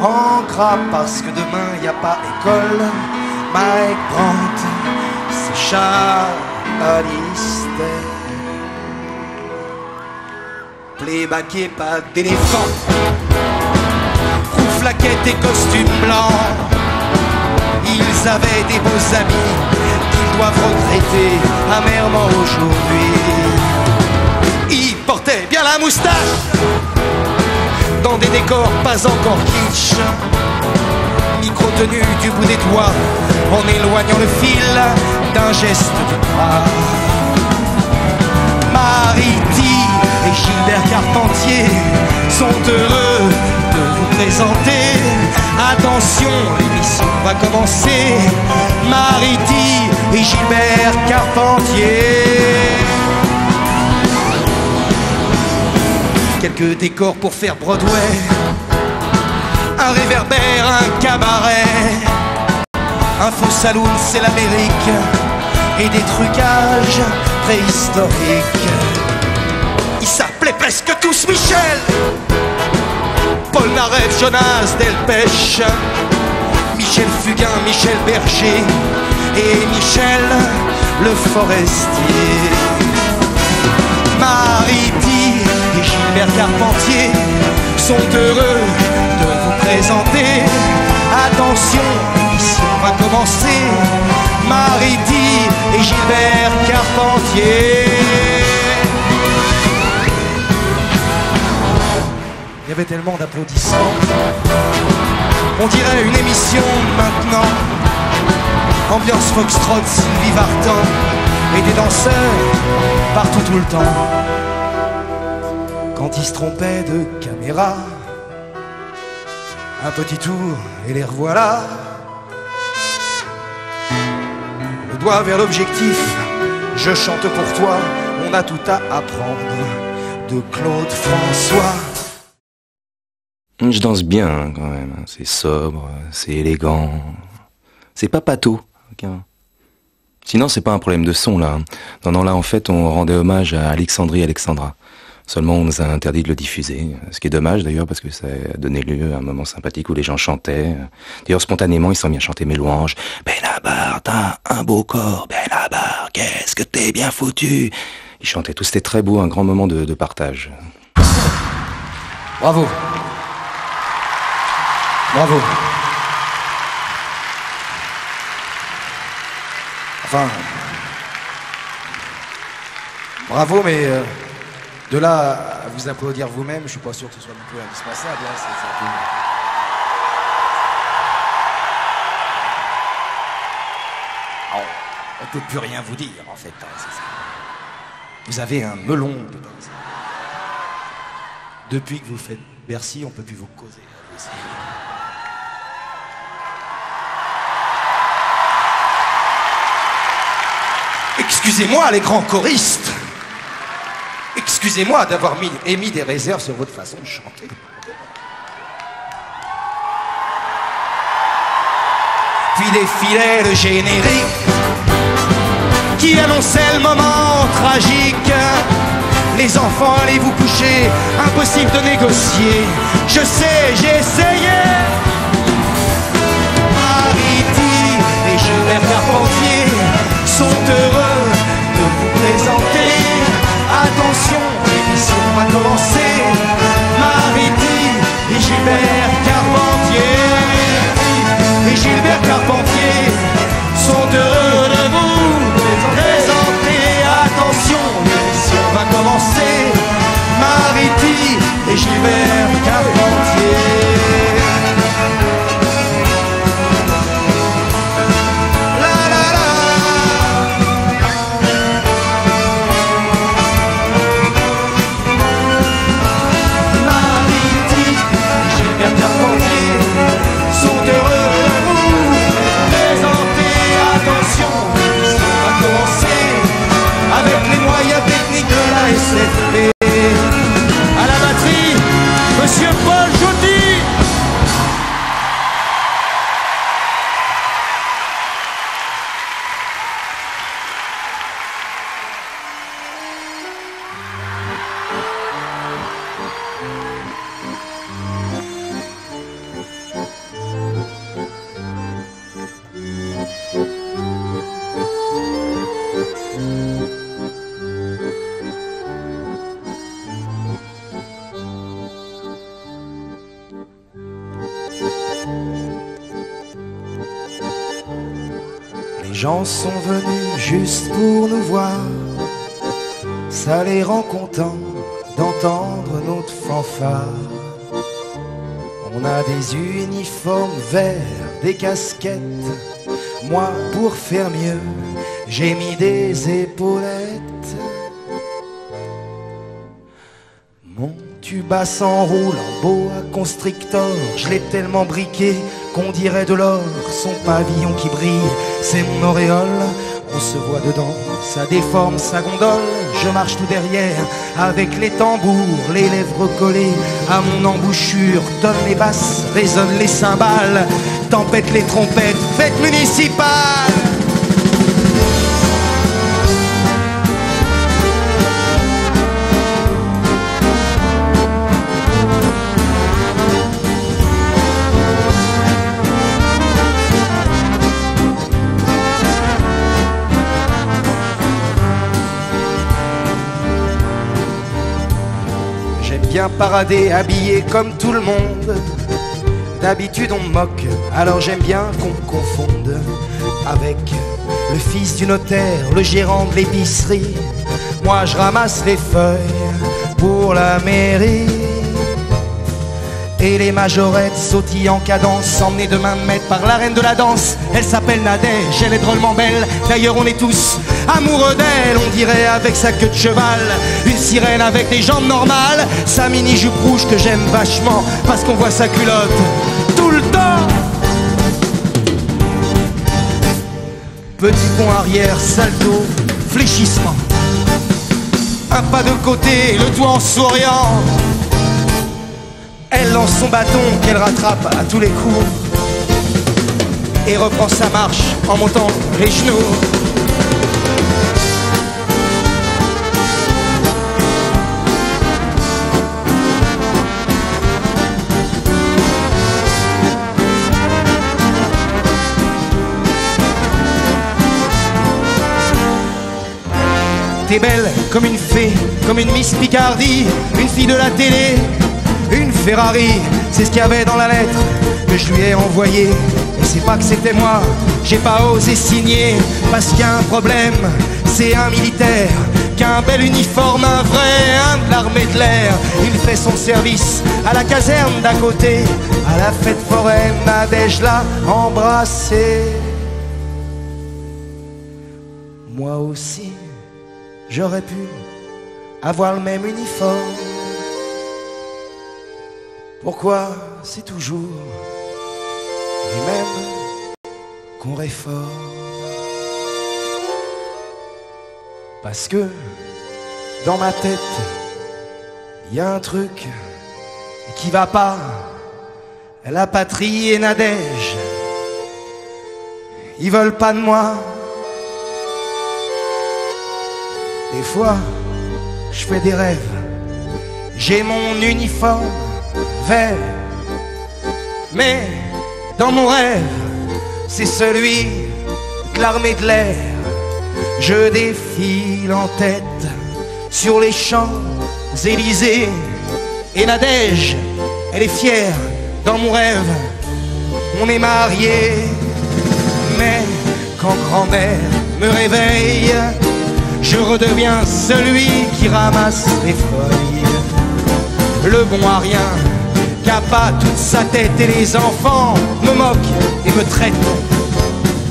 En gras parce que demain y a pas école. Mike Brandt, c'est charaliste. Playback et pas d'éléphant. Rouflaquette et costume blanc. Ils avaient des beaux amis qu'ils doivent regretter amèrement aujourd'hui. Ils portaient bien la moustache des décors pas encore kitsch. Micro tenu du bout des doigts en éloignant le fil d'un geste de bras. Mariti et Gilbert Carpentier sont heureux de vous présenter. Attention, l'émission va commencer. Mariti et Gilbert Carpentier. Quelques décors pour faire Broadway. Un réverbère, un cabaret. Un faux saloon, c'est l'Amérique. Et des trucages préhistoriques. Ils s'appelaient presque tous Michel. Paul Naref, Jonas Delpech. Michel Fugain, Michel Berger. Et Michel le Forestier. Gilbert Carpentier sont heureux de vous présenter. Attention, ici on va commencer. Mariti et Gilbert Carpentier. Il y avait tellement d'applaudissements. On dirait une émission maintenant. Ambiance Foxtrot, Sylvie Vartan et des danseurs partout tout le temps. Quand ils se trompaient de caméra, un petit tour et les revoilà. Le doigt vers l'objectif, je chante pour toi, on a tout à apprendre de Claude François. Je danse bien hein, quand même. hein. C'est sobre, c'est élégant. C'est pas pâteau. hein. Sinon, c'est pas un problème de son là. Non, non, là en fait, on rendait hommage à Alexandrie Alexandra. Seulement, on nous a interdit de le diffuser. Ce qui est dommage d'ailleurs parce que ça a donné lieu à un moment sympathique où les gens chantaient. D'ailleurs, spontanément, ils sont à chanter mes louanges. Benabar, t'as un beau corps. Benabar, qu'est-ce que t'es bien foutu. Ils chantaient tous. C'était très beau, un grand moment de, de partage. Bravo. Bravo. Enfin. Bravo, mais euh, de là à vous applaudir vous-même, je suis pas sûr que ce soit non plus indispensable. hein, on- On peut plus rien vous dire, en fait. hein. Vous avez un melon. Depuis que vous faites Bercy, on peut plus vous causer. Excusez-moi, les grands choristes. Excusez-moi d'avoir mis- émis des réserves sur votre façon de chanter. Puis défilait le générique qui annonçait le moment tragique. Les enfants, allez vous coucher, impossible de négocier. Je sais, j'ai essayé. Attention, l'émission va commencer. Mariti et Gilbert Carpentier. Et Gilbert Carpentier sont heureux de vous présenter. Attention, l'émission va commencer. Mariti et Gilbert pour nous voir. Ça les rend contents d'entendre notre fanfare. On a des uniformes verts, des casquettes. Moi, pour faire mieux, j'ai mis des épaulettes. Mon tuba s'enroule en boa constrictor. Je l'ai tellement briqué qu'on dirait de l'or. Son pavillon qui brille, c'est mon auréole. Se voit dedans, ça déforme sa gondole. Je marche tout derrière avec les tambours, les lèvres collées à mon embouchure. Donne les basses, résonnent les cymbales, tempête les trompettes, fête municipale. Bien parader habillé comme tout le monde. D'habitude on me moque, alors j'aime bien qu'on me confonde avec le fils du notaire, le gérant de l'épicerie. Moi je ramasse les feuilles pour la mairie. Et les majorettes sautillent en cadence, emmenées de main de maître par la reine de la danse. Elle s'appelle Nadège, elle est drôlement belle. D'ailleurs, on est tous amoureux d'elle, on dirait avec sa queue de cheval. Une sirène avec des jambes normales, sa mini jupe rouge que j'aime vachement, parce qu'on voit sa culotte tout le temps. Petit pont arrière, salto, fléchissement. Un pas de côté, le tout en souriant. Elle lance son bâton qu'elle rattrape à tous les coups et reprend sa marche en montant les genoux. T'es belle comme une fée, comme une Miss Picardie, une fille de la télé, une Ferrari, c'est ce qu'il y avait dans la lettre que je lui ai envoyée. Et c'est pas que c'était moi, j'ai pas osé signer, parce qu'il y a un problème, c'est un militaire, qu'un bel uniforme, un vrai, un de l'armée de l'air. Il fait son service à la caserne d'à côté, à la fête foraine, Nadège l'a embrassé. Moi aussi, j'aurais pu avoir le même uniforme. Pourquoi c'est toujours les mêmes qu'on réforme? Parce que dans ma tête, il y a un truc qui va pas. La patrie et Nadège, ils veulent pas de moi. Des fois, je fais des rêves. J'ai mon uniforme vert. Mais dans mon rêve, c'est celui de l'armée de l'air. Je défile en tête sur les champs Élysées. Et Nadège, elle est fière dans mon rêve. On est mariés. Mais quand grand-mère me réveille, je redeviens celui qui ramasse les feuilles. Le bon à rien, qui a pas toute sa tête et les enfants me moquent et me traitent.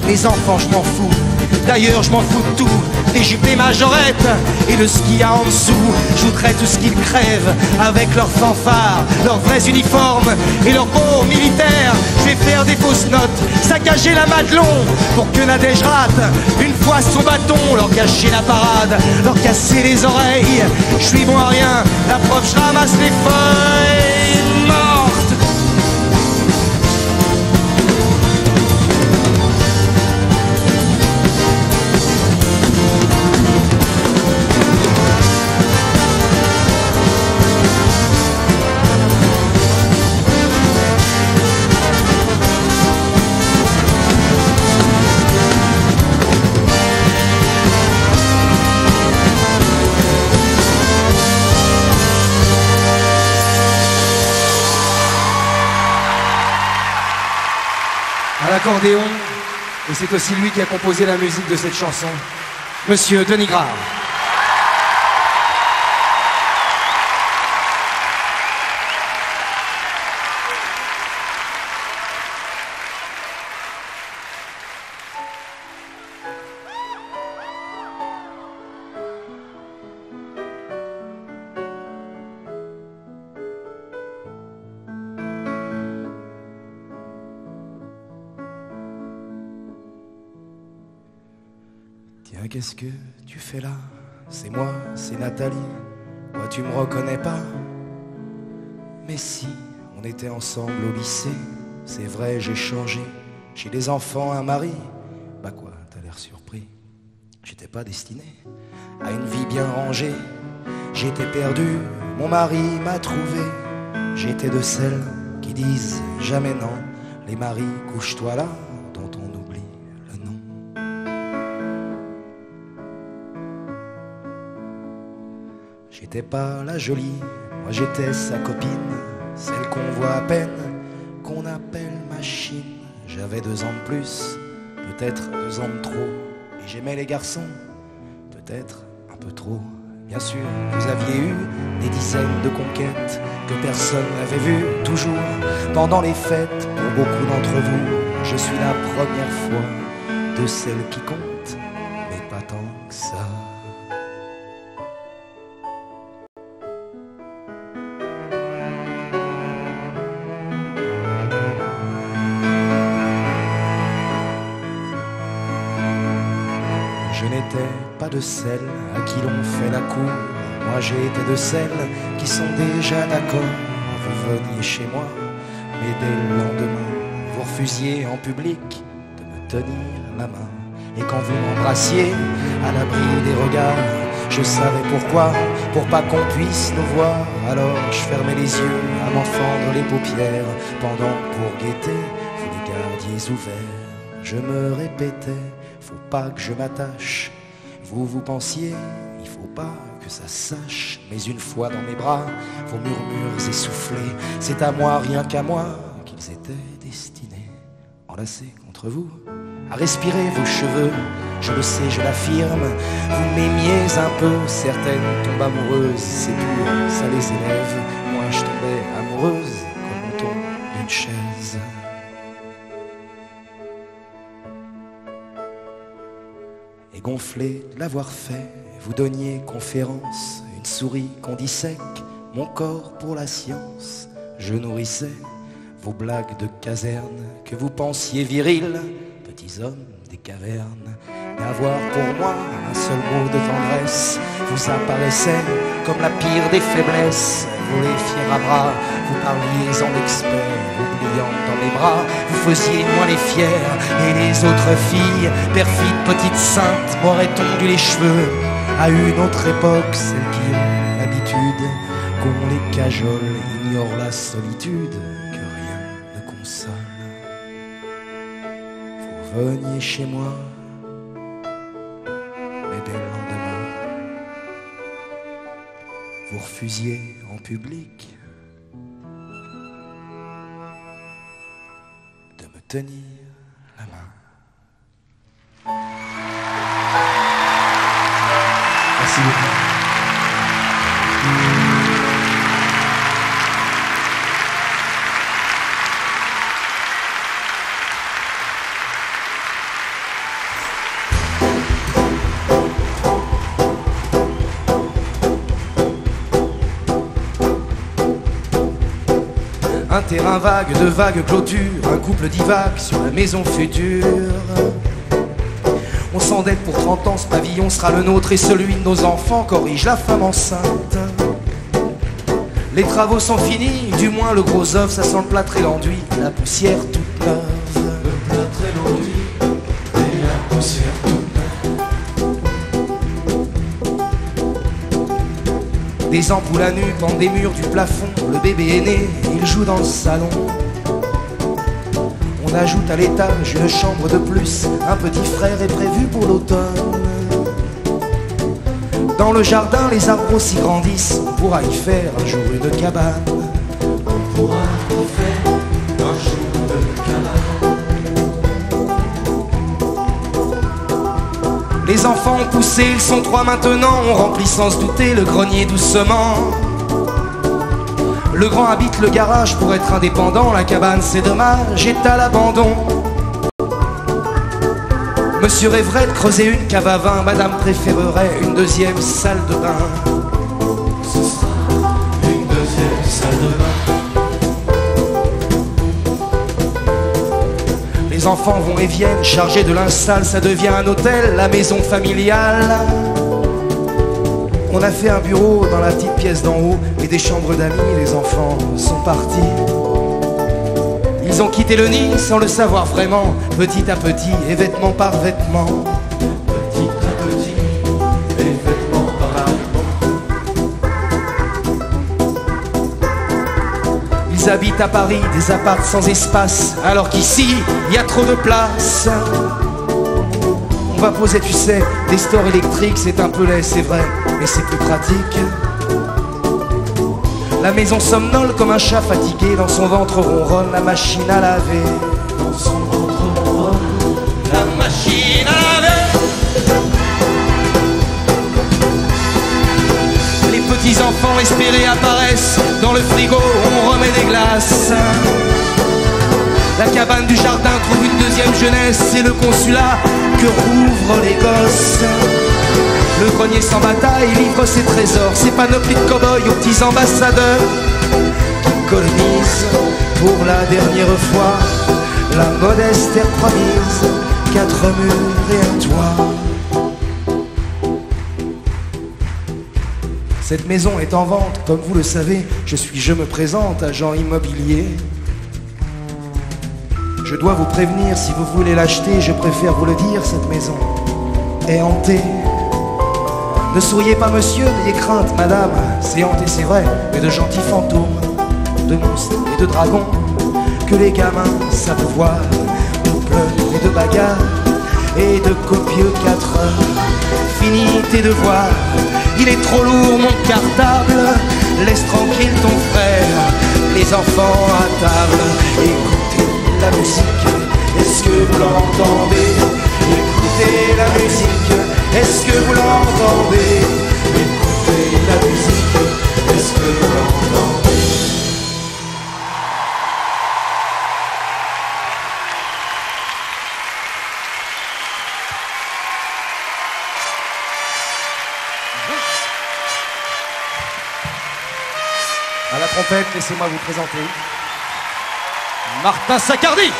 Les enfants, je m'en fous. D'ailleurs, je m'en fous de tout. Les jupes, les majorettes et de ce qu'il a en dessous. Je voudrais tout ce qu'ils crèvent avec leurs fanfares, leurs vrais uniformes et leurs beaux militaires. Je vais faire des fausses notes, saccager la Madelon pour que Nadège rate une fois son bâton, leur gâcher la parade, leur casser les oreilles. Je suis bon à rien, la preuve, je ramasse les feuilles et c'est aussi lui qui a composé la musique de cette chanson, Monsieur Denis Grave. Qu'est-ce que tu fais là? C'est moi, c'est Nathalie. Moi, tu me reconnais pas Mais si, on était ensemble au lycée. C'est vrai, j'ai changé. J'ai des enfants, un mari. Bah quoi, t'as l'air surpris. J'étais pas destiné à une vie bien rangée. J'étais perdu, mon mari m'a trouvé. J'étais de celles qui disent jamais non. Les maris, couche-toi là, J'étais pas la jolie, moi j'étais sa copine, celle qu'on voit à peine, qu'on appelle machine. J'avais deux ans de plus, peut-être deux ans de trop, et j'aimais les garçons, peut-être un peu trop. Bien sûr, vous aviez eu des dizaines de conquêtes que personne n'avait vues, toujours pendant les fêtes. Pour beaucoup d'entre vous, je suis la première fois de celles qui comptent, de celles à qui l'on fait la cour. Moi j'ai été de celles qui sont déjà d'accord. Vous veniez chez moi, mais dès le lendemain, vous refusiez en public de me tenir la main. Et quand vous m'embrassiez à l'abri des regards, je savais pourquoi, pour pas qu'on puisse nous voir. Alors je fermais les yeux à m'en fendre les paupières, pendant pour guetter, vous les gardiez ouverts. Je me répétais, faut pas que je m'attache. Vous, vous pensiez, il faut pas que ça sache. Mais une fois dans mes bras, vos murmures essoufflés, c'est à moi, rien qu'à moi, qu'ils étaient destinés. Enlacés contre vous, à respirer vos cheveux. Je le sais, je l'affirme, vous m'aimiez un peu, certaines tombent amoureuses, c'est pur, ça les élève. Moi je tombais amoureuse de l'avoir fait, vous donniez conférence, une souris qu'on dissèque, mon corps pour la science. Je nourrissais vos blagues de caserne que vous pensiez viriles, petits hommes des cavernes. et avoir pour moi un seul mot de tendresse vous apparaissait comme la pire des faiblesses. Vous les fiers à bras, vous parliez en expert, dans les bras, vous faisiez moi les fiers, et les autres filles, perfides petites saintes, m'auraient tondu les cheveux. À une autre époque, celles qui ont l'habitude qu'on les cajole, ignorent la solitude, que rien ne console. Vous veniez chez moi, mais dès le lendemain, vous refusiez en public tenir la main. Merci beaucoup. Terrain vague de vagues clôtures, un couple divague sur la maison future. On s'endette pour 30 ans, ce pavillon sera le nôtre et celui de nos enfants corrige la femme enceinte. Les travaux sont finis, du moins le gros œuf, ça sent le plâtre et l'enduit, la poussière toute neuve. Des ampoules à nu pendent des murs du plafond. Le bébé est né, il joue dans le salon. On ajoute à l'étage une chambre de plus. Un petit frère est prévu pour l'automne. Dans le jardin, les arbres s'y grandissent. On pourra y faire un jour une cabane. Les enfants ont poussé, ils sont trois maintenant. On remplit sans se douter le grenier doucement. Le grand habite le garage pour être indépendant. La cabane, c'est dommage, est à l'abandon. Monsieur rêverait de creuser une cave à vin. Madame préférerait une deuxième salle de bain. Enfants vont et viennent, chargés de l'installe, ça devient un hôtel, la maison familiale. On a fait un bureau dans la petite pièce d'en haut et des chambres d'amis, les enfants sont partis. Ils ont quitté le nid sans le savoir vraiment, petit à petit et vêtement par vêtement. Ils habitent à Paris des apparts sans espace, alors qu'ici, il y a trop de place. On va poser, tu sais, des stores électriques, c'est un peu laid, c'est vrai, mais c'est plus pratique. La maison somnole comme un chat fatigué, dans son ventre ronronne la machine à laver. Petits enfants espérés apparaissent dans le frigo, on remet des glaces. La cabane du jardin trouve une deuxième jeunesse, c'est le consulat que rouvrent les gosses. Le grenier sans bataille livre ses trésors, ses panoplies de cow-boys aux petits ambassadeurs qui colonisent pour la dernière fois la modeste terre promise, quatre murs et un toit. Cette maison est en vente, comme vous le savez, je suis Je me présente, agent immobilier. Je dois vous prévenir, si vous voulez l'acheter, je préfère vous le dire, cette maison est hantée. Ne souriez pas monsieur, n'ayez crainte madame, c'est hanté c'est vrai, mais de gentils fantômes, de monstres et de dragons, que les gamins savent voir, de pleurs et de bagarres, et de copieux quatre heures. Fini tes devoirs, il est trop lourd mon cartable, laisse tranquille ton frère, les enfants à table, écoutez la musique, est-ce que vous l'entendez? Écoutez la musique, est-ce que vous l'entendez? Écoutez la musique, est-ce que vous l'entendez? Laissez-moi vous présenter Martin Sacardi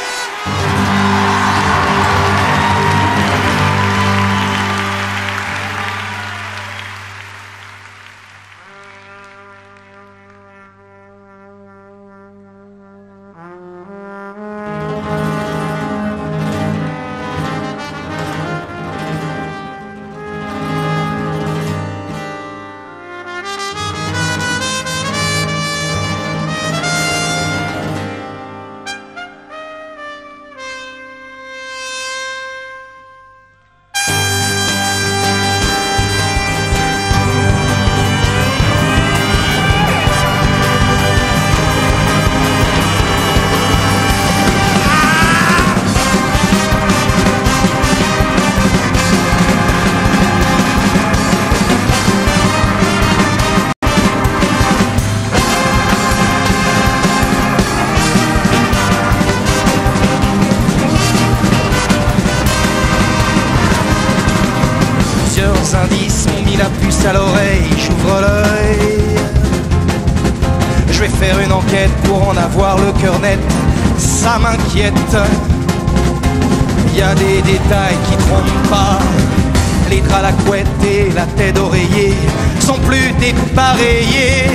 Les draps, la couette et la tête d'oreiller sont plus dépareillés.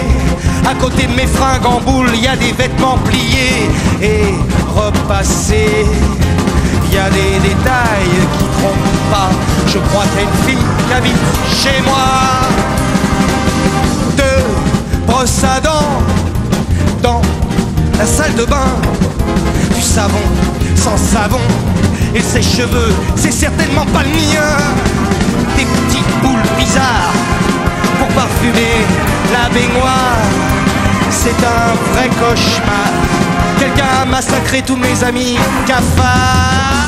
À côté de mes fringues en boule, y a des vêtements pliés et repassés. Y a des détails qui trompent pas. Je crois qu'il y a une fille qui habite chez moi. Deux brosses à dents dans la salle de bain. Du savon sans savon et ses cheveux, c'est certainement pas le mien. Des petites boules bizarres pour parfumer la baignoire. C'est un vrai cauchemar. Quelqu'un a massacré tous mes amis cafards.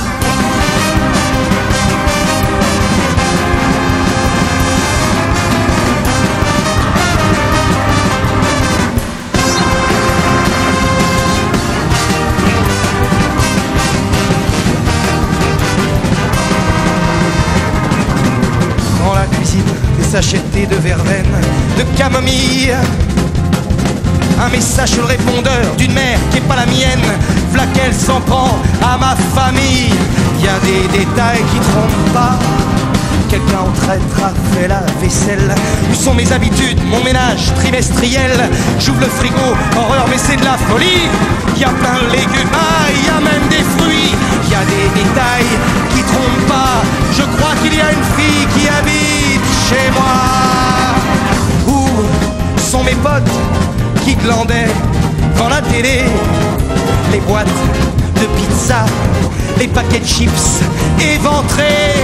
Des sachets de verveine, de camomille. Un message sur le répondeur d'une mère qui est pas la mienne, v'là qu'elle s'en prend à ma famille. Y a des détails qui trompent pas. Quelqu'un au traître a fait la vaisselle. Où sont mes habitudes, mon ménage trimestriel? J'ouvre le frigo, horreur, mais c'est de la folie. Y a plein de légumes, ah, y a même des fruits. Y a des détails qui trompent pas. Je crois qu'il y a une fille qui habite chez moi. Où sont mes potes qui glandaient dans la télé? Les boîtes de pizza, les paquets de chips éventrés,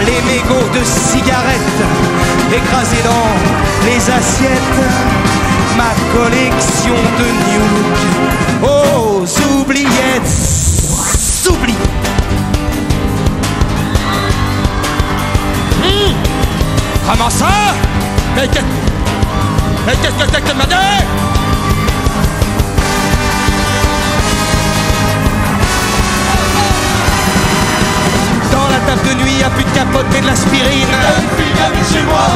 les mégots de cigarettes écrasés dans les assiettes. Ma collection de New aux oubliettes Comment ça? Mais qu'est- mais qu'est-ce que c'est que tu m'as dit Dans la table de nuit, y a plus de capote mais de l'aspirine. chez moi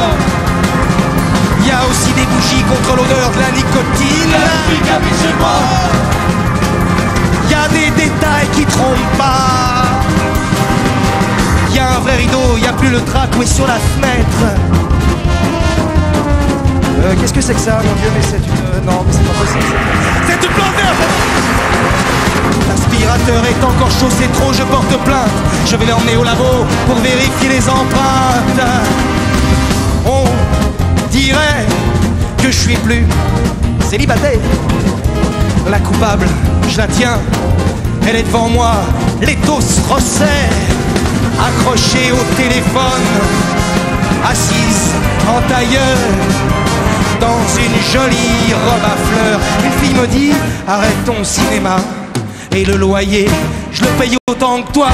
Y a aussi des bougies contre l'odeur de la nicotine. chez moi Y a des détails qui trompent pas. Y a un vrai rideau, y a plus le drap est sur la fenêtre. Euh, Qu'est-ce que c'est que ça, mon dieu Mais c'est une. Non, mais c'est pas possible. C'est une plante L'aspirateur est encore chaud, c'est trop, je porte plainte. Je vais l'emmener au labo pour vérifier les empreintes. On dirait que je suis plus célibataire. La coupable, je la tiens. Elle est devant moi, l'étau se resserre. Accrochée au téléphone, assise en tailleur. Dans une jolie robe à fleurs, une fille me dit Arrête ton cinéma. Et le loyer, je le paye autant que toi.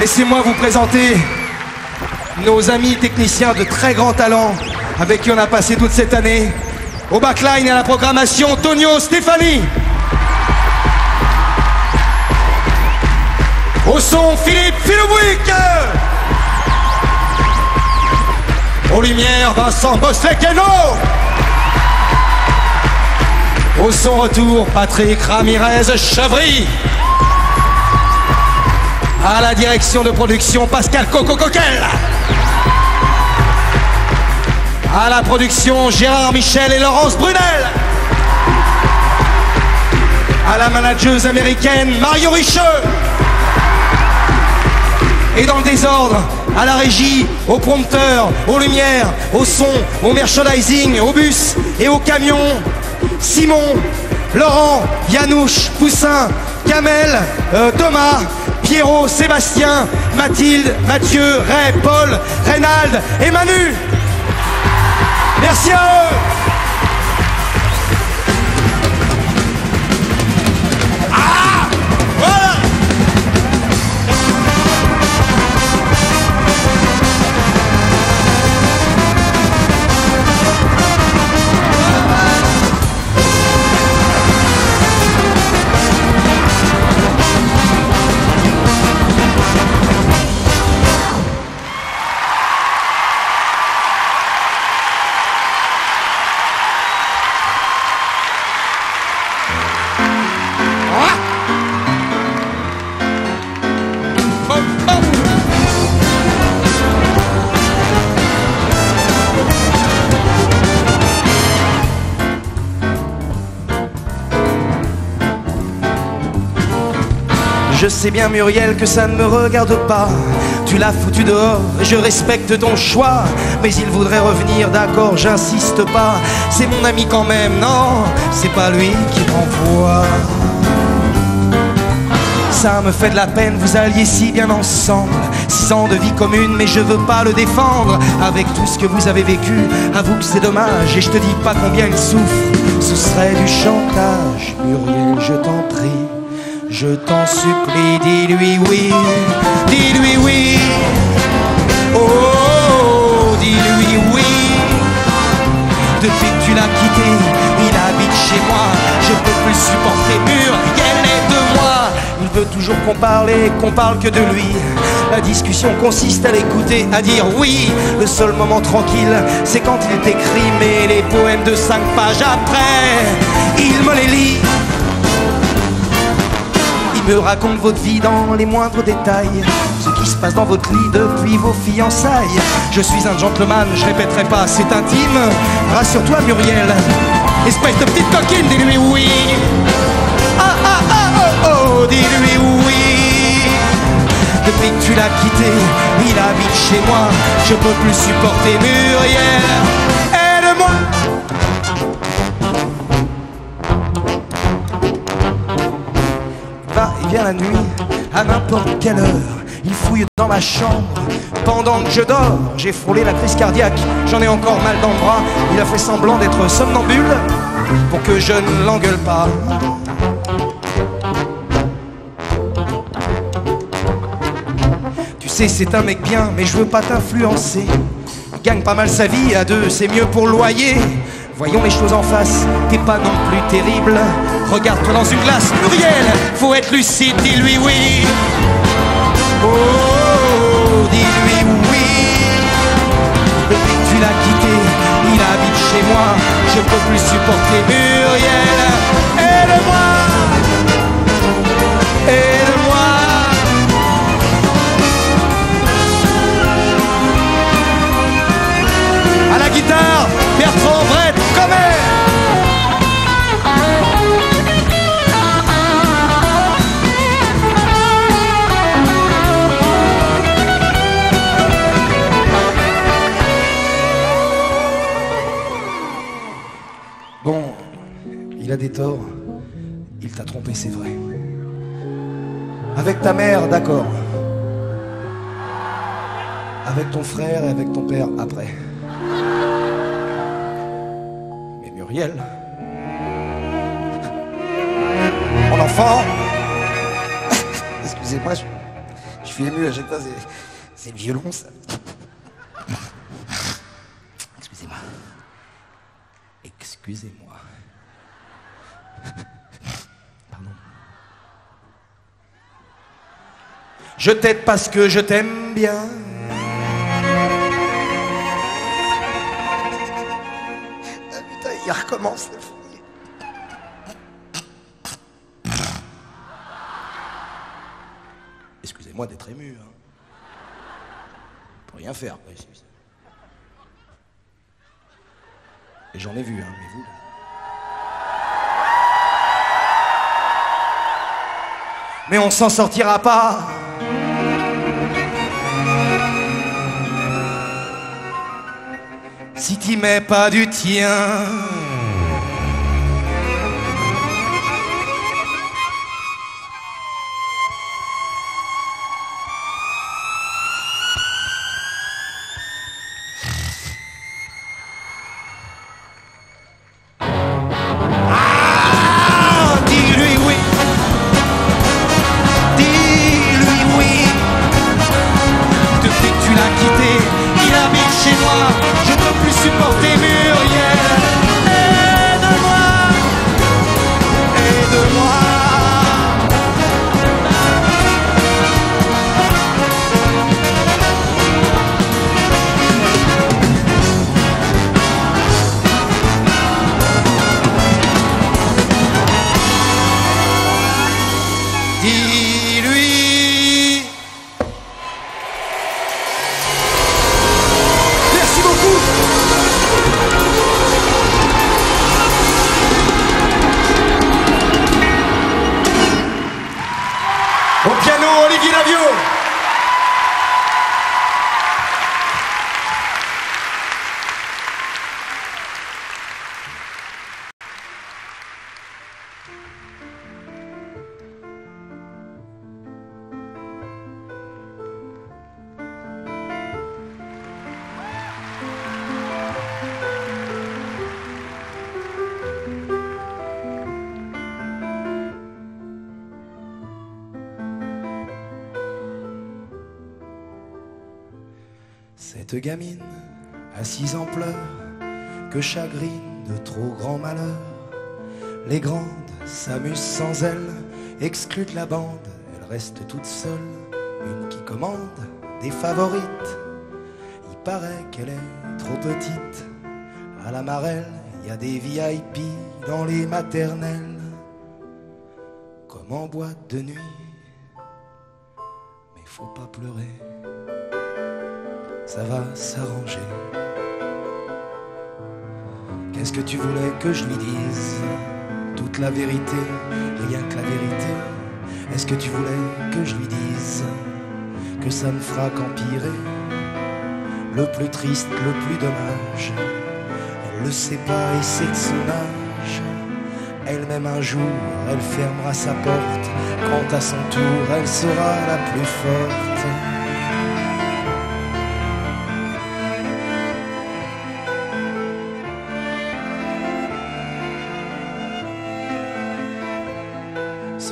Laissez-moi vous présenter nos amis techniciens de très grand talent avec qui on a passé toute cette année. Au backline et à la programmation, Tonio Stéphanie. Au son, Philippe Philobouic. Aux lumières, Vincent Boslet-Keno. Au son retour, Patrick Ramirez Chevry. À la direction de production, Pascal Coco Coquel. À la production, Gérard Michel et Laurence Brunel. À la manageuse américaine, Mario Richeux. Et dans le désordre, à la régie, au prompteur, aux lumières, au son, au merchandising, au bus et au camion, Simon, Laurent, Yanouche, Poussin, Kamel, euh, Thomas, Pierrot, Sébastien, Mathilde, Mathieu, Ray, Paul, Reynald et Manu. Merci à eux. Sais bien Muriel que ça ne me regarde pas. Tu l'as foutu dehors, je respecte ton choix. Mais il voudrait revenir, d'accord, j'insiste pas. C'est mon ami quand même, non, c'est pas lui qui m'envoie. Ça me fait de la peine, vous alliez si bien ensemble. Six ans de vie commune, mais je veux pas le défendre. Avec tout ce que vous avez vécu, avoue que c'est dommage. Et je te dis pas combien il souffre, ce serait du chantage. Muriel, je t'en prie, je t'en supplie, dis-lui oui, dis-lui oui. Oh, dis-lui oui. Depuis que tu l'as quitté, il habite chez moi. Je peux plus supporter Muriel est de moi. Il veut toujours qu'on parle et qu'on parle que de lui. La discussion consiste à l'écouter, à dire oui. Le seul moment tranquille, c'est quand il t'écrit, mais les poèmes de cinq pages après, il me les lit. Me raconte votre vie dans les moindres détails, ce qui se passe dans votre lit depuis vos fiançailles. Je suis un gentleman, je répéterai pas, c'est intime. Rassure-toi, Muriel, espèce de petite coquine, dis-lui oui. Ah ah ah oh oh, dis-lui oui. Depuis que tu l'as quitté, il habite chez moi. Je peux plus supporter Muriel. Aide-moi. La nuit, à n'importe quelle heure. Il fouille dans ma chambre. Pendant que je dors, j'ai frôlé la crise cardiaque. J'en ai encore mal dans bras. Il a fait semblant d'être somnambule pour que je ne l'engueule pas. Tu sais, c'est un mec bien, mais je veux pas t'influencer. Il gagne pas mal sa vie à deux, c'est mieux pour le loyer. Voyons les choses en face, t'es pas non plus terrible. Regarde-toi dans une glace, Muriel, faut être lucide, dis-lui oui. Oh, dis-lui oui. Depuis que tu l'as quitté, il habite chez moi. Je peux plus supporter Muriel. Aide-moi, aide-moi. À la guitare, Bertrand Brett, Bon, il a des torts. Il t'a trompé, c'est vrai. Avec ta mère, d'accord. Avec ton frère et avec ton père, après. Mon enfant. Excusez-moi, je, suis ému à chaque fois. c'est- violon, ça. Excusez-moi. Excusez-moi. Pardon. Je t'aide parce que je t'aime bien. Il recommence. le fou. Excusez-moi d'être ému. Hein. Pour rien faire. Et j'en ai vu, hein, mais vous. Mais on s'en sortira pas. Si t'y mets pas du tien. Cette gamine, assise en pleurs, que chagrine de trop grands malheurs. Les grandes s'amusent sans elle, excluent la bande, elle reste toute seule. Une qui commande des favorites, il paraît qu'elle est trop petite. À la marelle, il y a des VIP dans les maternelles, comme en boîte de nuit. Mais faut pas pleurer ça va s'arranger. Qu'est-ce que tu voulais que je lui dise? Toute la vérité, rien que la vérité. Est-ce que tu voulais que je lui dise que ça ne fera qu'empirer? Le plus triste, le plus dommage, elle le sait pas et c'est de son âge. Elle-même un jour, elle fermera sa porte, quand à son tour, elle sera la plus forte.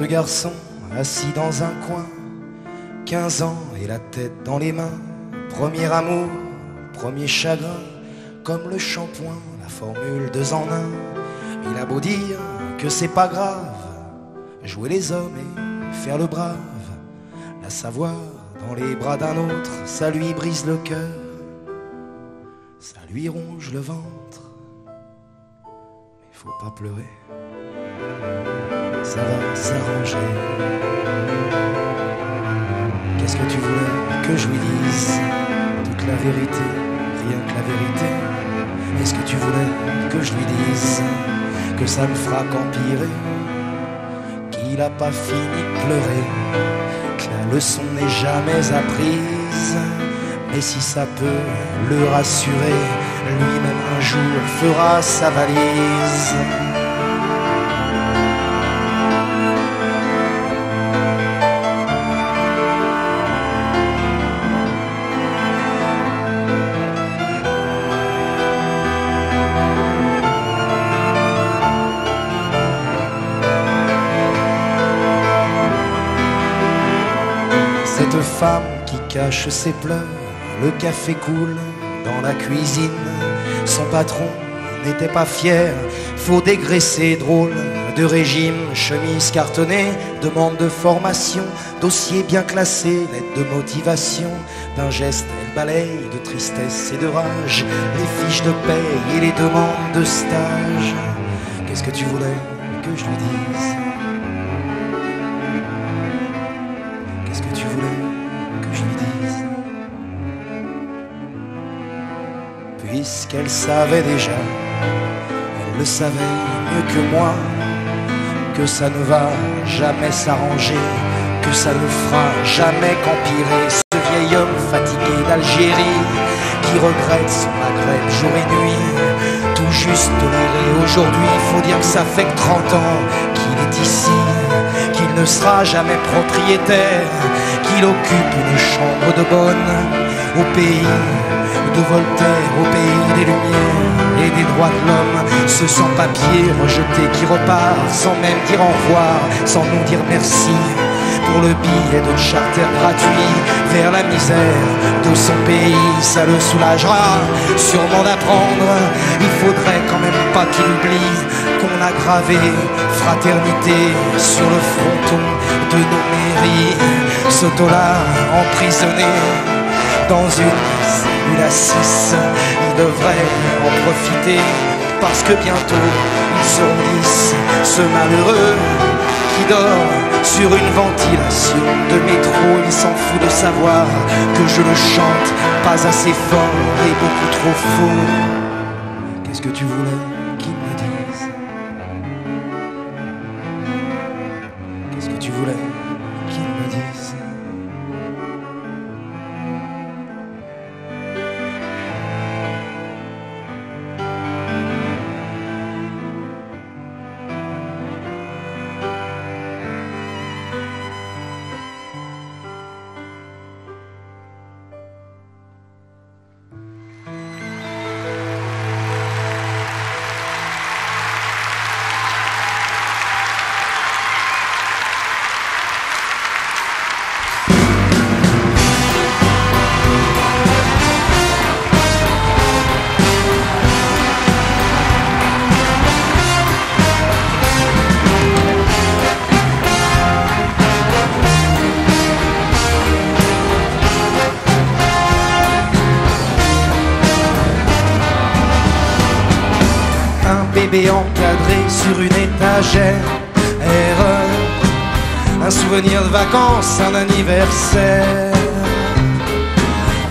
Ce garçon assis dans un coin, 15 ans et la tête dans les mains, premier amour, premier chagrin, comme le shampoing, la formule deux en un. Il a beau dire que c'est pas grave, jouer les hommes et faire le brave, la savoir dans les bras d'un autre, ça lui brise le cœur, ça lui ronge le ventre, mais faut pas pleurer ça va s'arranger. Qu'est-ce que tu voulais que je lui dise? Toute la vérité, rien que la vérité. Est-ce que tu voulais que je lui dise que ça ne fera qu'empirer? Qu'il a pas fini de pleurer, que la leçon n'est jamais apprise? Mais si ça peut le rassurer, lui-même un jour fera sa valise. Femme qui cache ses pleurs, le café coule dans la cuisine. Son patron n'était pas fier, faut dégraisser, drôle de régime, chemise cartonnée, demande de formation, dossier bien classé, lettre de motivation. D'un geste, elle balaye de tristesse et de rage les fiches de paie et les demandes de stage. Qu'est-ce que tu voulais que je lui dise? Qu'est-ce que tu voulais puisqu'elle savait déjà, elle le savait mieux que moi, que ça ne va jamais s'arranger, que ça ne fera jamais qu'empirer. Ce vieil homme fatigué d'Algérie, qui regrette son Maghreb jour et nuit, tout juste toléré aujourd'hui, faut dire que ça fait que 30 ans qu'il est ici, qu'il ne sera jamais propriétaire, qu'il occupe une chambre de bonne au pays de Voltaire au pays des Lumières et des droits de l'homme, ce sans-papier rejeté qui repart sans même dire au revoir, sans nous dire merci pour le billet de charter gratuit vers la misère de son pays. Ça le soulagera sûrement d'apprendre. Il faudrait quand même pas qu'il oublie qu'on a gravé fraternité sur le fronton de nos mairies. Sotola emprisonné dans une cellule à six. Il devrait en profiter parce que bientôt ils seront. Ce malheureux qui dort sur une ventilation de métro, il s'en fout de savoir que je le chante pas assez fort et beaucoup trop faux. Qu'est-ce que tu voulais? Vacances, un anniversaire.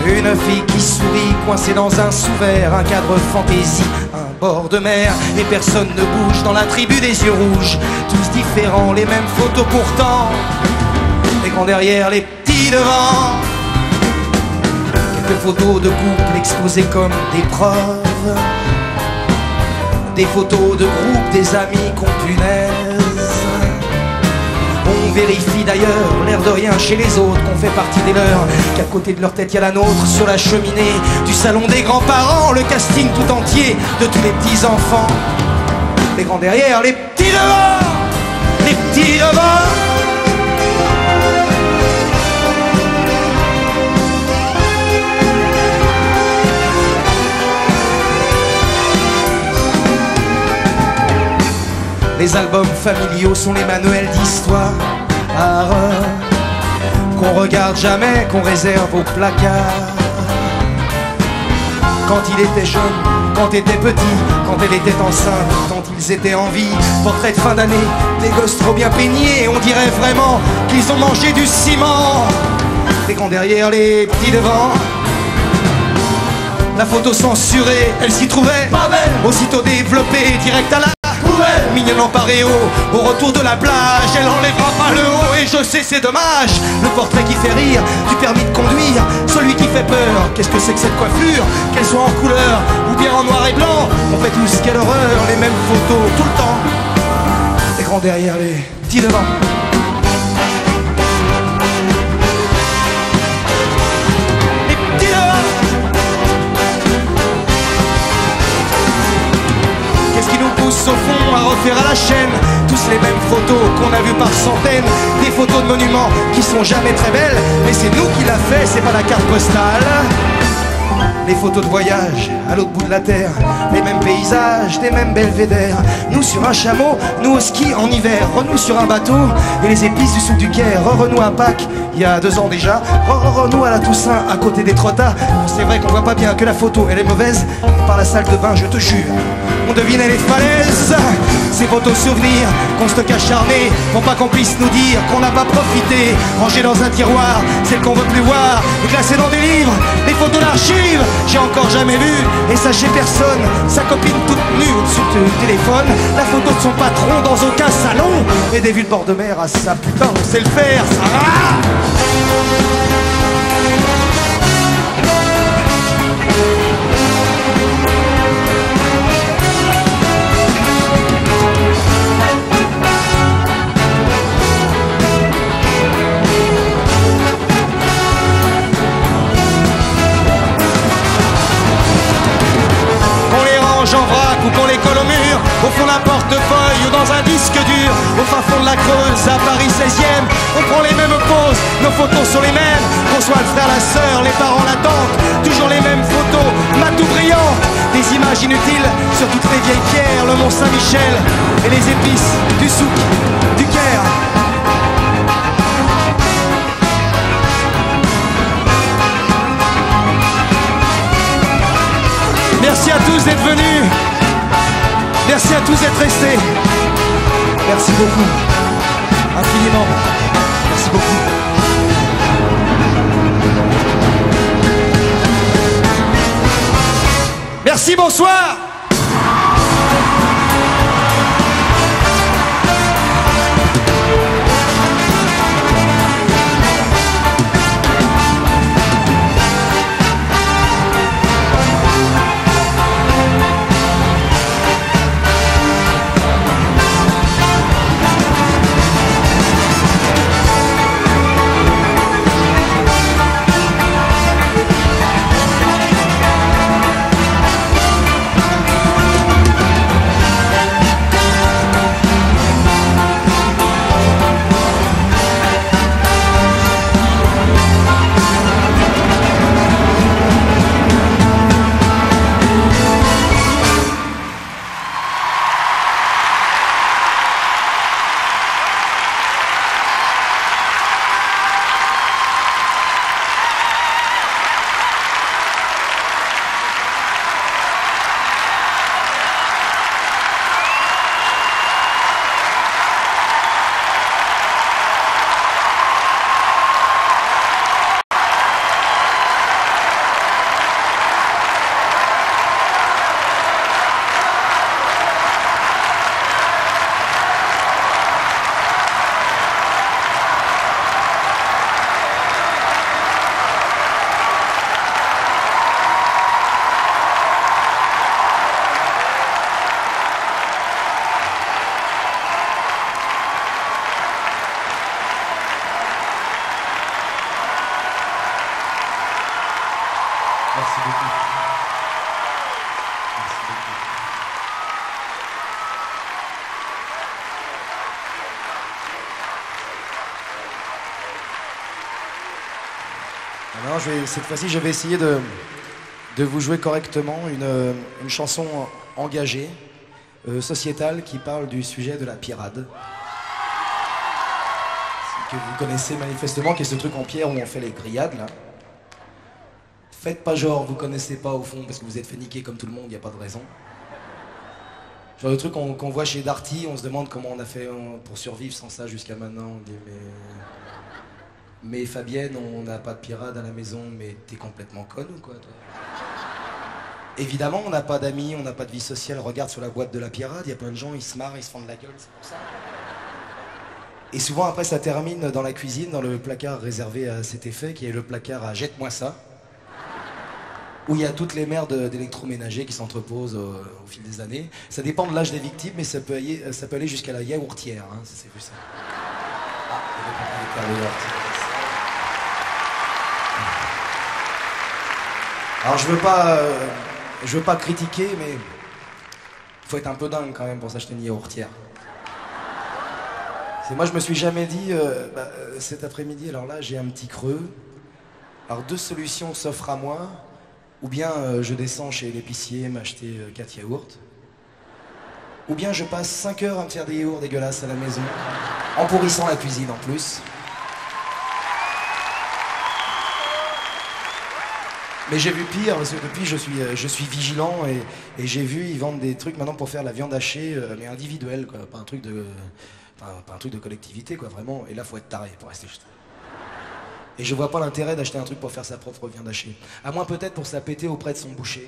Une fille qui sourit, coincée dans un sous-verre, un cadre fantaisie, un bord de mer, et personne ne bouge dans la tribu des yeux rouges. Tous différents, les mêmes photos pourtant, les grands derrière, les petits devant. Quelques photos de couple exposées comme des preuves, des photos de groupe, des amis qu'on. Vérifie d'ailleurs, l'air de rien chez les autres, qu'on fait partie des leurs, qu'à côté de leur tête il y a la nôtre, sur la cheminée du salon des grands-parents, le casting tout entier de tous les petits-enfants. Les grands derrière, les petits devant, les petits devant. Les albums familiaux sont les manuels d'histoire qu'on regarde jamais, qu'on réserve au placard. Quand il était jeune, quand il était petit, quand elle était enceinte, quand ils étaient en vie, portrait de fin d'année, des gosses trop bien peignés, on dirait vraiment qu'ils ont mangé du ciment. Les grands derrière, les petits devant. La photo censurée, elle s'y trouvait, pas belle, aussitôt développée, direct à la mignonnement paré haut, au retour de la plage, elle enlèvera pas le haut, et je sais, c'est dommage. Le portrait qui fait rire, du permis de conduire, celui qui fait peur. Qu'est-ce que c'est que cette coiffure Qu'elle soit en couleur ou bien en noir et blanc, on fait tous quelle horreur, les mêmes photos tout le temps. Les grands derrière, les petits devant. Au fond à refaire à la chaîne Tous les mêmes photos qu'on a vues par centaines. Des photos de monuments qui sont jamais très belles Mais c'est nous qui l'a fait, c'est pas la carte postale les photos de voyage à l'autre bout de la terre, les mêmes paysages, des mêmes belvédères. Nous sur un chameau, nous au ski en hiver, renous sur un bateau et les épices du sud du Caire, renous à Pâques il y a deux ans déjà, renous à la Toussaint à côté des Trottas. C'est vrai qu'on voit pas bien que la photo elle est mauvaise, par la salle de bain je te jure, on devinait les falaises. Ces photos souvenirs qu'on stocke acharnés pour pas qu'on puisse nous dire qu'on n'a pas profité. Rangées dans un tiroir, celles qu'on veut plus voir, et dans des livres, d'archives, j'ai encore jamais vu. Et sachez personne, sa copine toute nue au-dessus du téléphone, la photo de son patron dans aucun salon, et des vues de bord de mer à sa putain, on sait le faire, ça dans un disque dur, au fin fond de la Creuse, à Paris 16e, on prend les mêmes poses, nos photos sont les mêmes, qu'on soit le frère, la sœur, les parents, la tante, toujours les mêmes photos, matou brillant, des images inutiles sur toutes les vieilles pierres, le Mont Saint-Michel et les épices du souk, du Caire. Merci à tous d'être venus. Merci à tous d'être restés. Merci beaucoup. Infiniment. Merci beaucoup. Merci, bonsoir. Cette fois-ci, je vais essayer de, de vous jouer correctement une, une chanson engagée, euh, sociétale, qui parle du sujet de la pirade. Que vous connaissez manifestement, qui est ce truc en pierre où on fait les grillades, là. Faites pas genre, vous connaissez pas au fond, parce que vous êtes fait niquer comme tout le monde, il a pas de raison. Genre le truc qu'on voit chez Darty, on se demande comment on a fait pour survivre sans ça jusqu'à maintenant. Mais Fabienne, on n'a pas de pirate à la maison, mais t'es complètement conne ou quoi toi Évidemment, on n'a pas d'amis, on n'a pas de vie sociale. Regarde sur la boîte de la pirate, il y a plein de gens, ils se marrent, ils se font de la gueule, c'est pour ça. Et souvent après ça termine dans la cuisine, dans le placard réservé à cet effet, qui est le placard à jette-moi ça où il y a toutes les merdes d'électroménager qui s'entreposent au, fil des années. Ça dépend de l'âge des victimes, mais ça peut aller, jusqu'à la yaourtière. Hein, ça, vu ça. Alors je veux pas, euh, veux pas critiquer, mais faut être un peu dingue quand même pour s'acheter une yaourtière. Moi je me suis jamais dit euh, bah, euh, cet après-midi. Alors là j'ai un petit creux. Alors deux solutions s'offrent à moi. Ou bien je descends chez l'épicier m'acheter 4 euh, yaourts. Ou bien je passe 5 heures à me faire des yaourts dégueulasses à la maison, en pourrissant la cuisine en plus. Mais j'ai vu pire, parce que depuis je suis, euh, vigilant et, j'ai vu, ils vendent des trucs maintenant pour faire la viande hachée, mais individuelle, quoi, pas un truc de, pas, un truc de collectivité, quoi, vraiment. Et là, faut être taré pour rester juste. Et je vois pas l'intérêt d'acheter un truc pour faire sa propre viande hachée. À moins peut-être pour ça péter auprès de son boucher.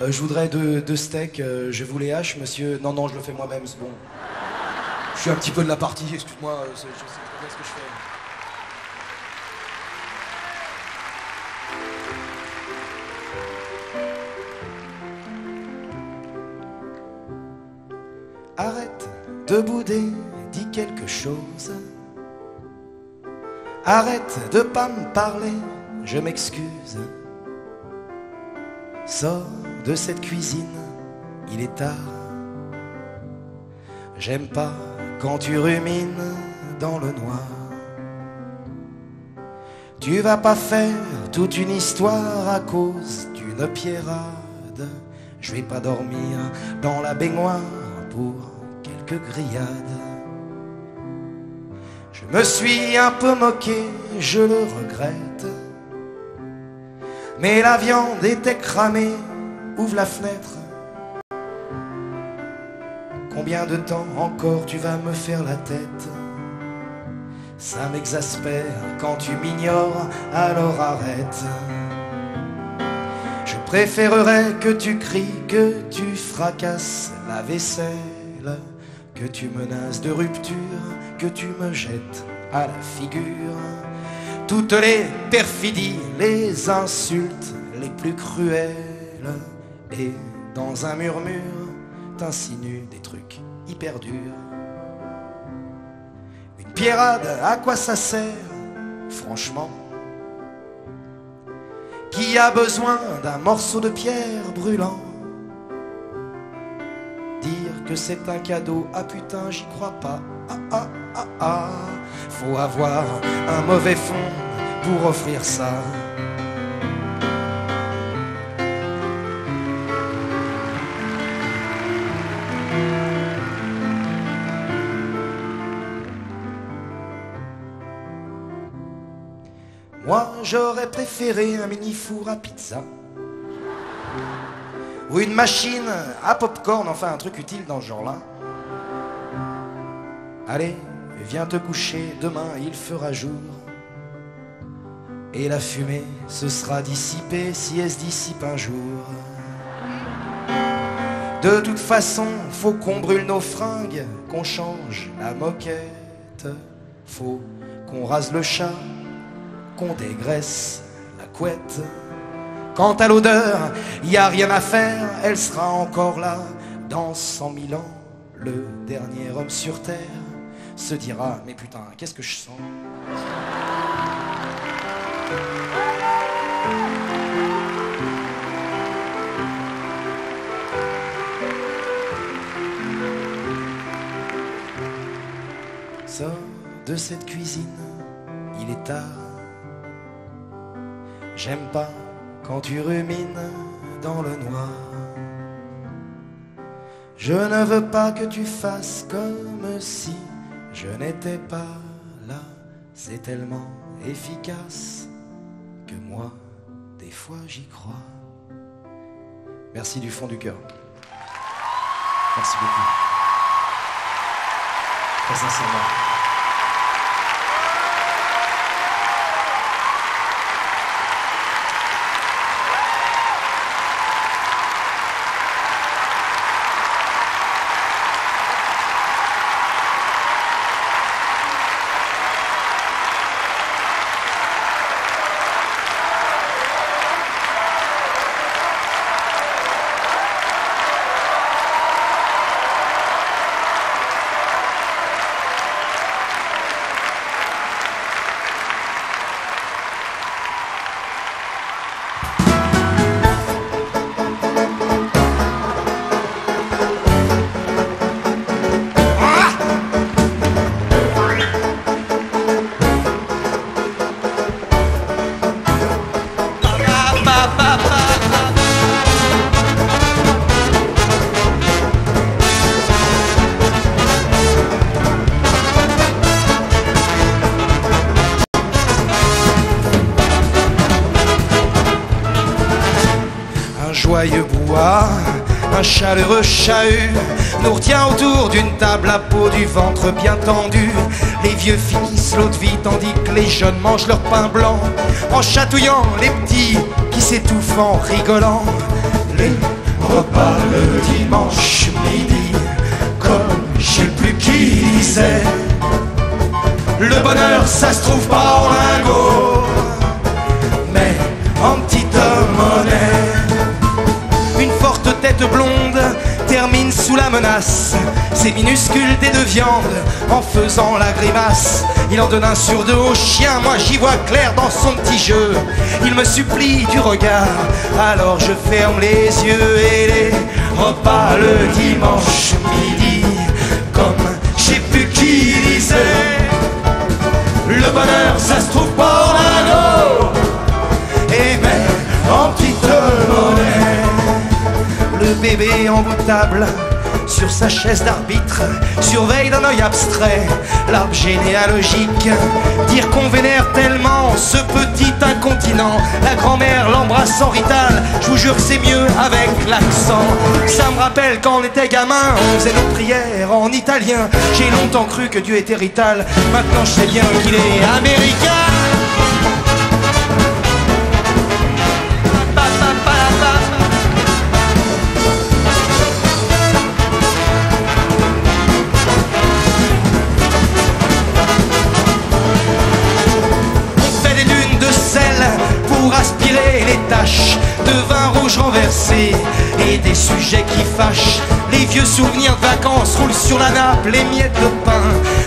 Euh, je voudrais deux, steaks, euh, je vous les hache, monsieur. Non, non, je le fais moi-même, c'est bon. Je suis un petit peu de la partie, excuse-moi, je sais très bien ce que je fais. Arrête de bouder, dis quelque chose. Arrête de pas me parler, je m'excuse. Sors de cette cuisine, il est tard. J'aime pas quand tu rumines dans le noir. Tu vas pas faire toute une histoire à cause d'une pierrade. Je vais pas dormir dans la baignoire quelques grillades. Je me suis un peu moqué, je le regrette. Mais la viande était cramée, ouvre la fenêtre. Combien de temps encore tu vas me faire la tête? Ça m'exaspère quand tu m'ignores, alors arrête. Préférerais que tu cries, que tu fracasses la vaisselle, que tu menaces de rupture que tu me jettes à la figure. Toutes les perfidies, les insultes les plus cruelles. Et dans un murmure, t'insinues des trucs hyper durs. Une pierrade, à quoi ça sert, franchement? Qui a besoin d'un morceau de pierre brûlant Dire que c'est un cadeau, ah putain, j'y crois pas. Ah, ah, ah, ah. Faut avoir un mauvais fond pour offrir ça. J'aurais préféré un mini four à pizza. Ou une machine à popcorn, enfin un truc utile dans ce genre-là. Allez, viens te coucher, demain il fera jour. Et la fumée se sera dissipée si elle se dissipe un jour. De toute façon, faut qu'on brûle nos fringues, qu'on change la moquette. Faut qu'on rase le chat, qu'on dégraisse la couette. Quant à l'odeur, y a rien à faire, elle sera encore là dans cent mille ans. Le dernier homme sur terre se dira Mais putain, qu'est-ce que je sens? Sors de cette cuisine, il est tard. J'aime pas quand tu rumines dans le noir. Je ne veux pas que tu fasses comme si je n'étais pas là. C'est tellement efficace que moi, des fois, j'y crois. Merci du fond du cœur. Merci beaucoup. Très sincèrement. Nous retient autour d'une table à peau du ventre bien tendu. Les vieux finissent l'eau de vie tandis que les jeunes mangent leur pain blanc en chatouillant les petits qui s'étouffent en rigolant. Les repas le dimanche midi, comme je sais plus qui disait. Le bonheur, ça se trouve pas en lingot, mais en petite sous la menace. Ses minuscules dés de viande en faisant la grimace. Il en donne un sur deux au chien, moi j'y vois clair dans son petit jeu. Il me supplie du regard, alors je ferme les yeux et les repas le dimanche midi. Comme je sais plus qui disait, le bonheur ça se trouve pas le bébé en bout de table sur sa chaise d'arbitre surveille d'un œil abstrait l'arbre généalogique. Dire qu'on vénère tellement ce petit incontinent, la grand-mère l'embrasse en rital. Je vous jure c'est mieux avec l'accent. Ça me rappelle quand on était gamin, on faisait nos prières en italien. J'ai longtemps cru que Dieu était rital, maintenant je sais bien qu'il est américain. Les vieux souvenirs de vacances roulent sur la nappe, les miettes de pain,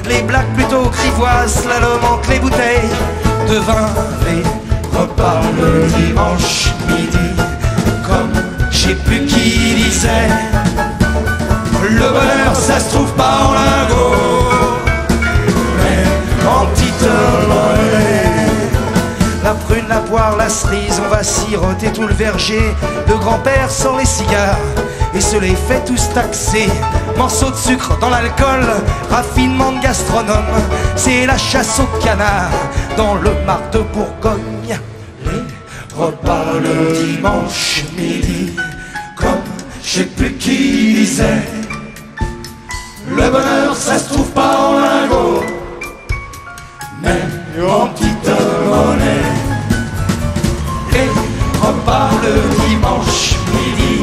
les blagues plutôt grivoises, la entre les bouteilles de vin, les repas le dimanche midi, comme je sais plus qui disait. Le bonheur, ça se trouve pas en lingot, mais en petite. La prune, la poire, la cerise, on va siroter tout le verger. Le grand-père sort les cigares et se les fait tous taxer. Morceaux de sucre dans l'alcool, raffinement de gastronome. C'est la chasse au canard dans le mar de Bourgogne. Les repas le dimanche midi, comme je sais plus qui disait. Le bonheur, ça se trouve pas en lingot, mais en petite monnaie. Les repas le dimanche midi,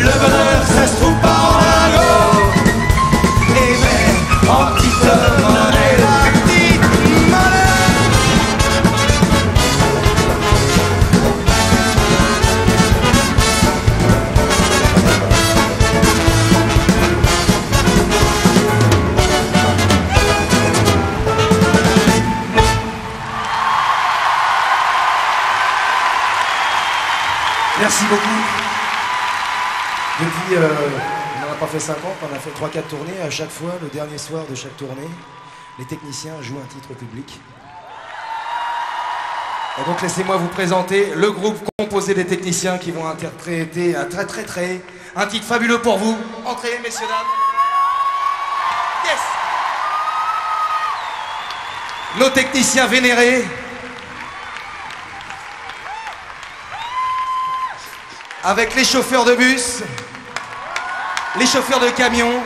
Le Euh, on n'en a pas fait 50, on a fait 3-4 tournées. À chaque fois, le dernier soir de chaque tournée, Les techniciens jouent un titre public. Et donc laissez-moi vous présenter le groupe composé des techniciens qui vont interpréter un très très très un titre fabuleux pour vous. Entrez, messieurs dames. Yes. Nos techniciens vénérés. Avec les chauffeurs de bus, les chauffeurs de camions.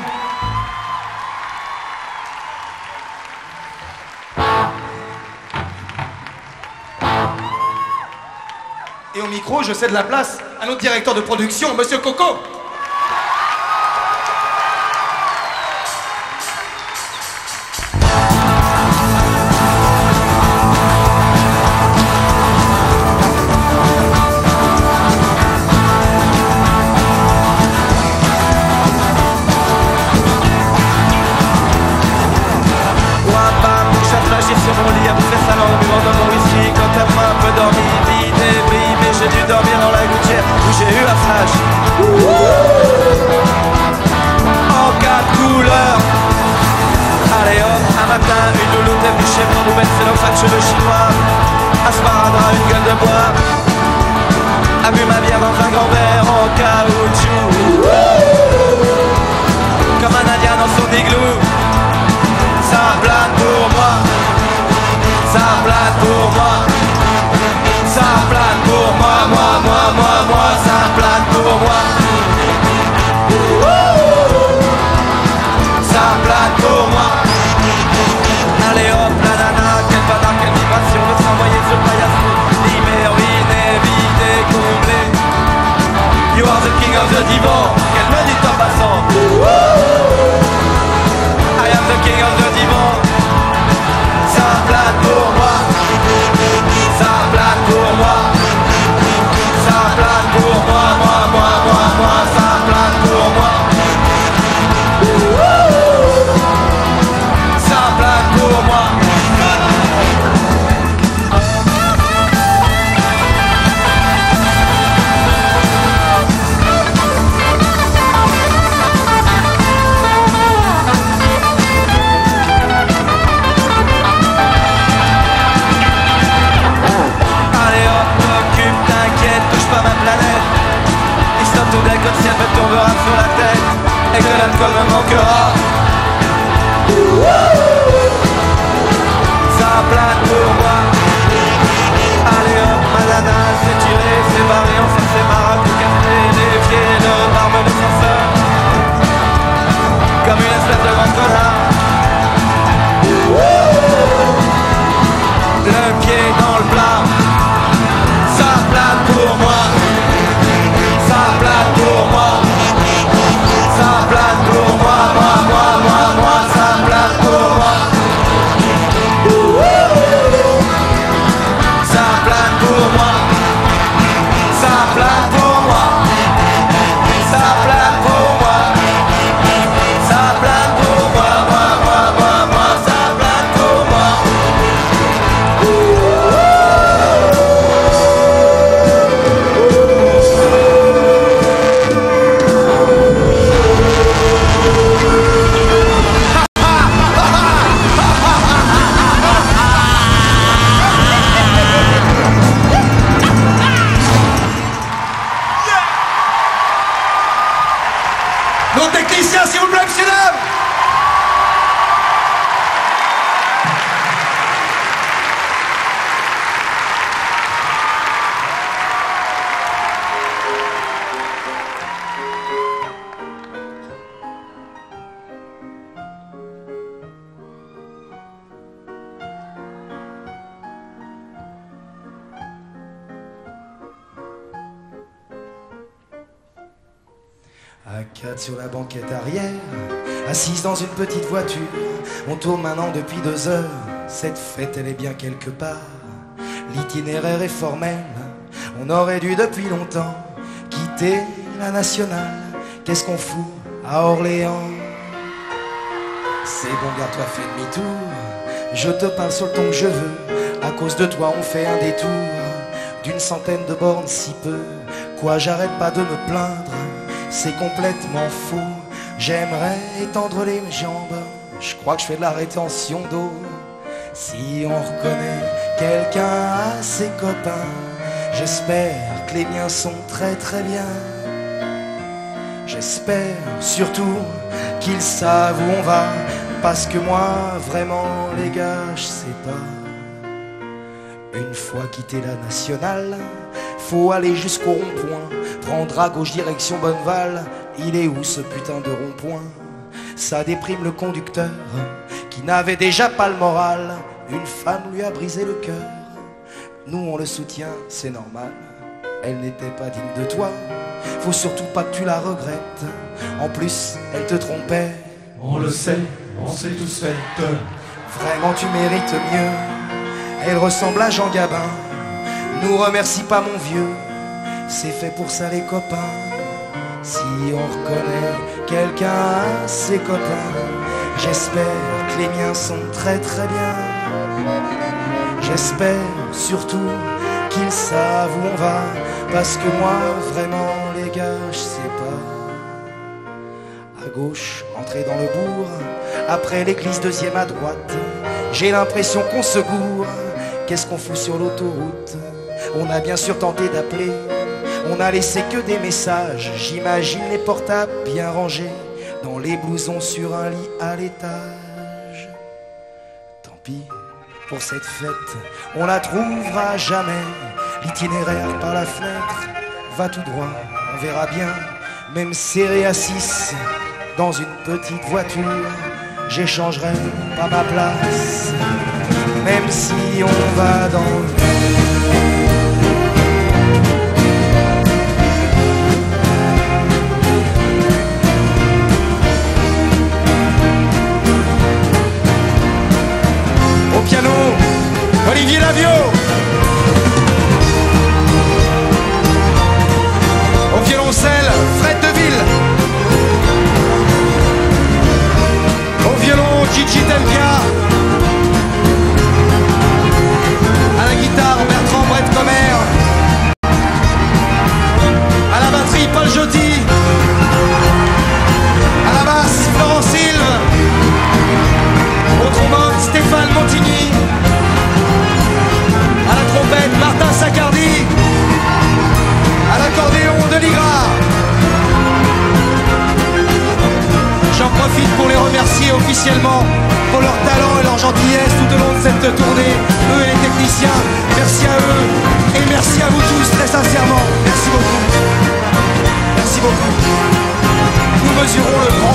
Et au micro, je cède la place à notre directeur de production, Monsieur Coco. Matin, une louloute chez moi Nous mettre nos de cheveux chinois. Un sparadrap, une gueule de bois. A bu ma bière dans un grand verre en caoutchouc. Comme un indien dans son igloo. Ça plane pour moi, ça plane pour moi, depuis deux heures. Cette fête, elle est bien quelque part. L'itinéraire est formel, on aurait dû depuis longtemps quitter la nationale. Qu'est-ce qu'on fout à Orléans? C'est bon, garde-toi, fais demi-tour. Je te parle sur le ton que je veux. À cause de toi, on fait un détour d'une centaine de bornes si peu. Quoi, j'arrête pas de me plaindre, c'est complètement faux. J'aimerais étendre les jambes je crois que je fais de la rétention d'eau. Si on reconnaît quelqu'un à ses copains, j'espère que les miens sont très très bien. J'espère surtout qu'ils savent où on va, parce que moi, vraiment, les gars, je sais pas. Une fois quitté la nationale, faut aller jusqu'au rond-point, prendre à gauche direction Bonneval. Il est où ce putain de rond-point? Ça déprime le conducteur qui n'avait déjà pas le moral. Une femme lui a brisé le cœur. Nous on le soutient, c'est normal. Elle n'était pas digne de toi. Faut surtout pas que tu la regrettes. En plus, elle te trompait. On le sait, on s'est tous fait. Vraiment, tu mérites mieux. Elle ressemble à Jean Gabin. Nous remercie pas, mon vieux. C'est fait pour ça, les copains. Si on reconnaît quelqu'un à ses copains, j'espère que les miens sont très très bien. J'espère surtout qu'ils savent où on va, parce que moi, vraiment, les gars, je sais pas. À gauche, entrer dans le bourg, après l'église deuxième à droite, j'ai l'impression qu'on se gourre. Qu'est-ce qu'on fout sur l'autoroute? On a bien sûr tenté d'appeler, on a laissé que des messages. J'imagine les portables bien rangés dans les blousons sur un lit à l'étage. Tant pis pour cette fête, on la trouvera jamais. L'itinéraire par la fenêtre va tout droit, on verra bien. Même serré à 6 dans une petite voiture, j'échangerai pas ma place. Même si on va dans le piano, Olivier Lavio. Au violoncelle, Fred Deville. Au violon, Gigi Telka. À la guitare, Bertrand Brett Comer. À la batterie, Paul Joty. L'accordéon, Deligra. J'en profite pour les remercier officiellement pour leur talent et leur gentillesse tout au long de cette tournée. Eux et les techniciens, merci à eux et merci à vous tous très sincèrement. Merci beaucoup. Merci beaucoup. Nous mesurons le grand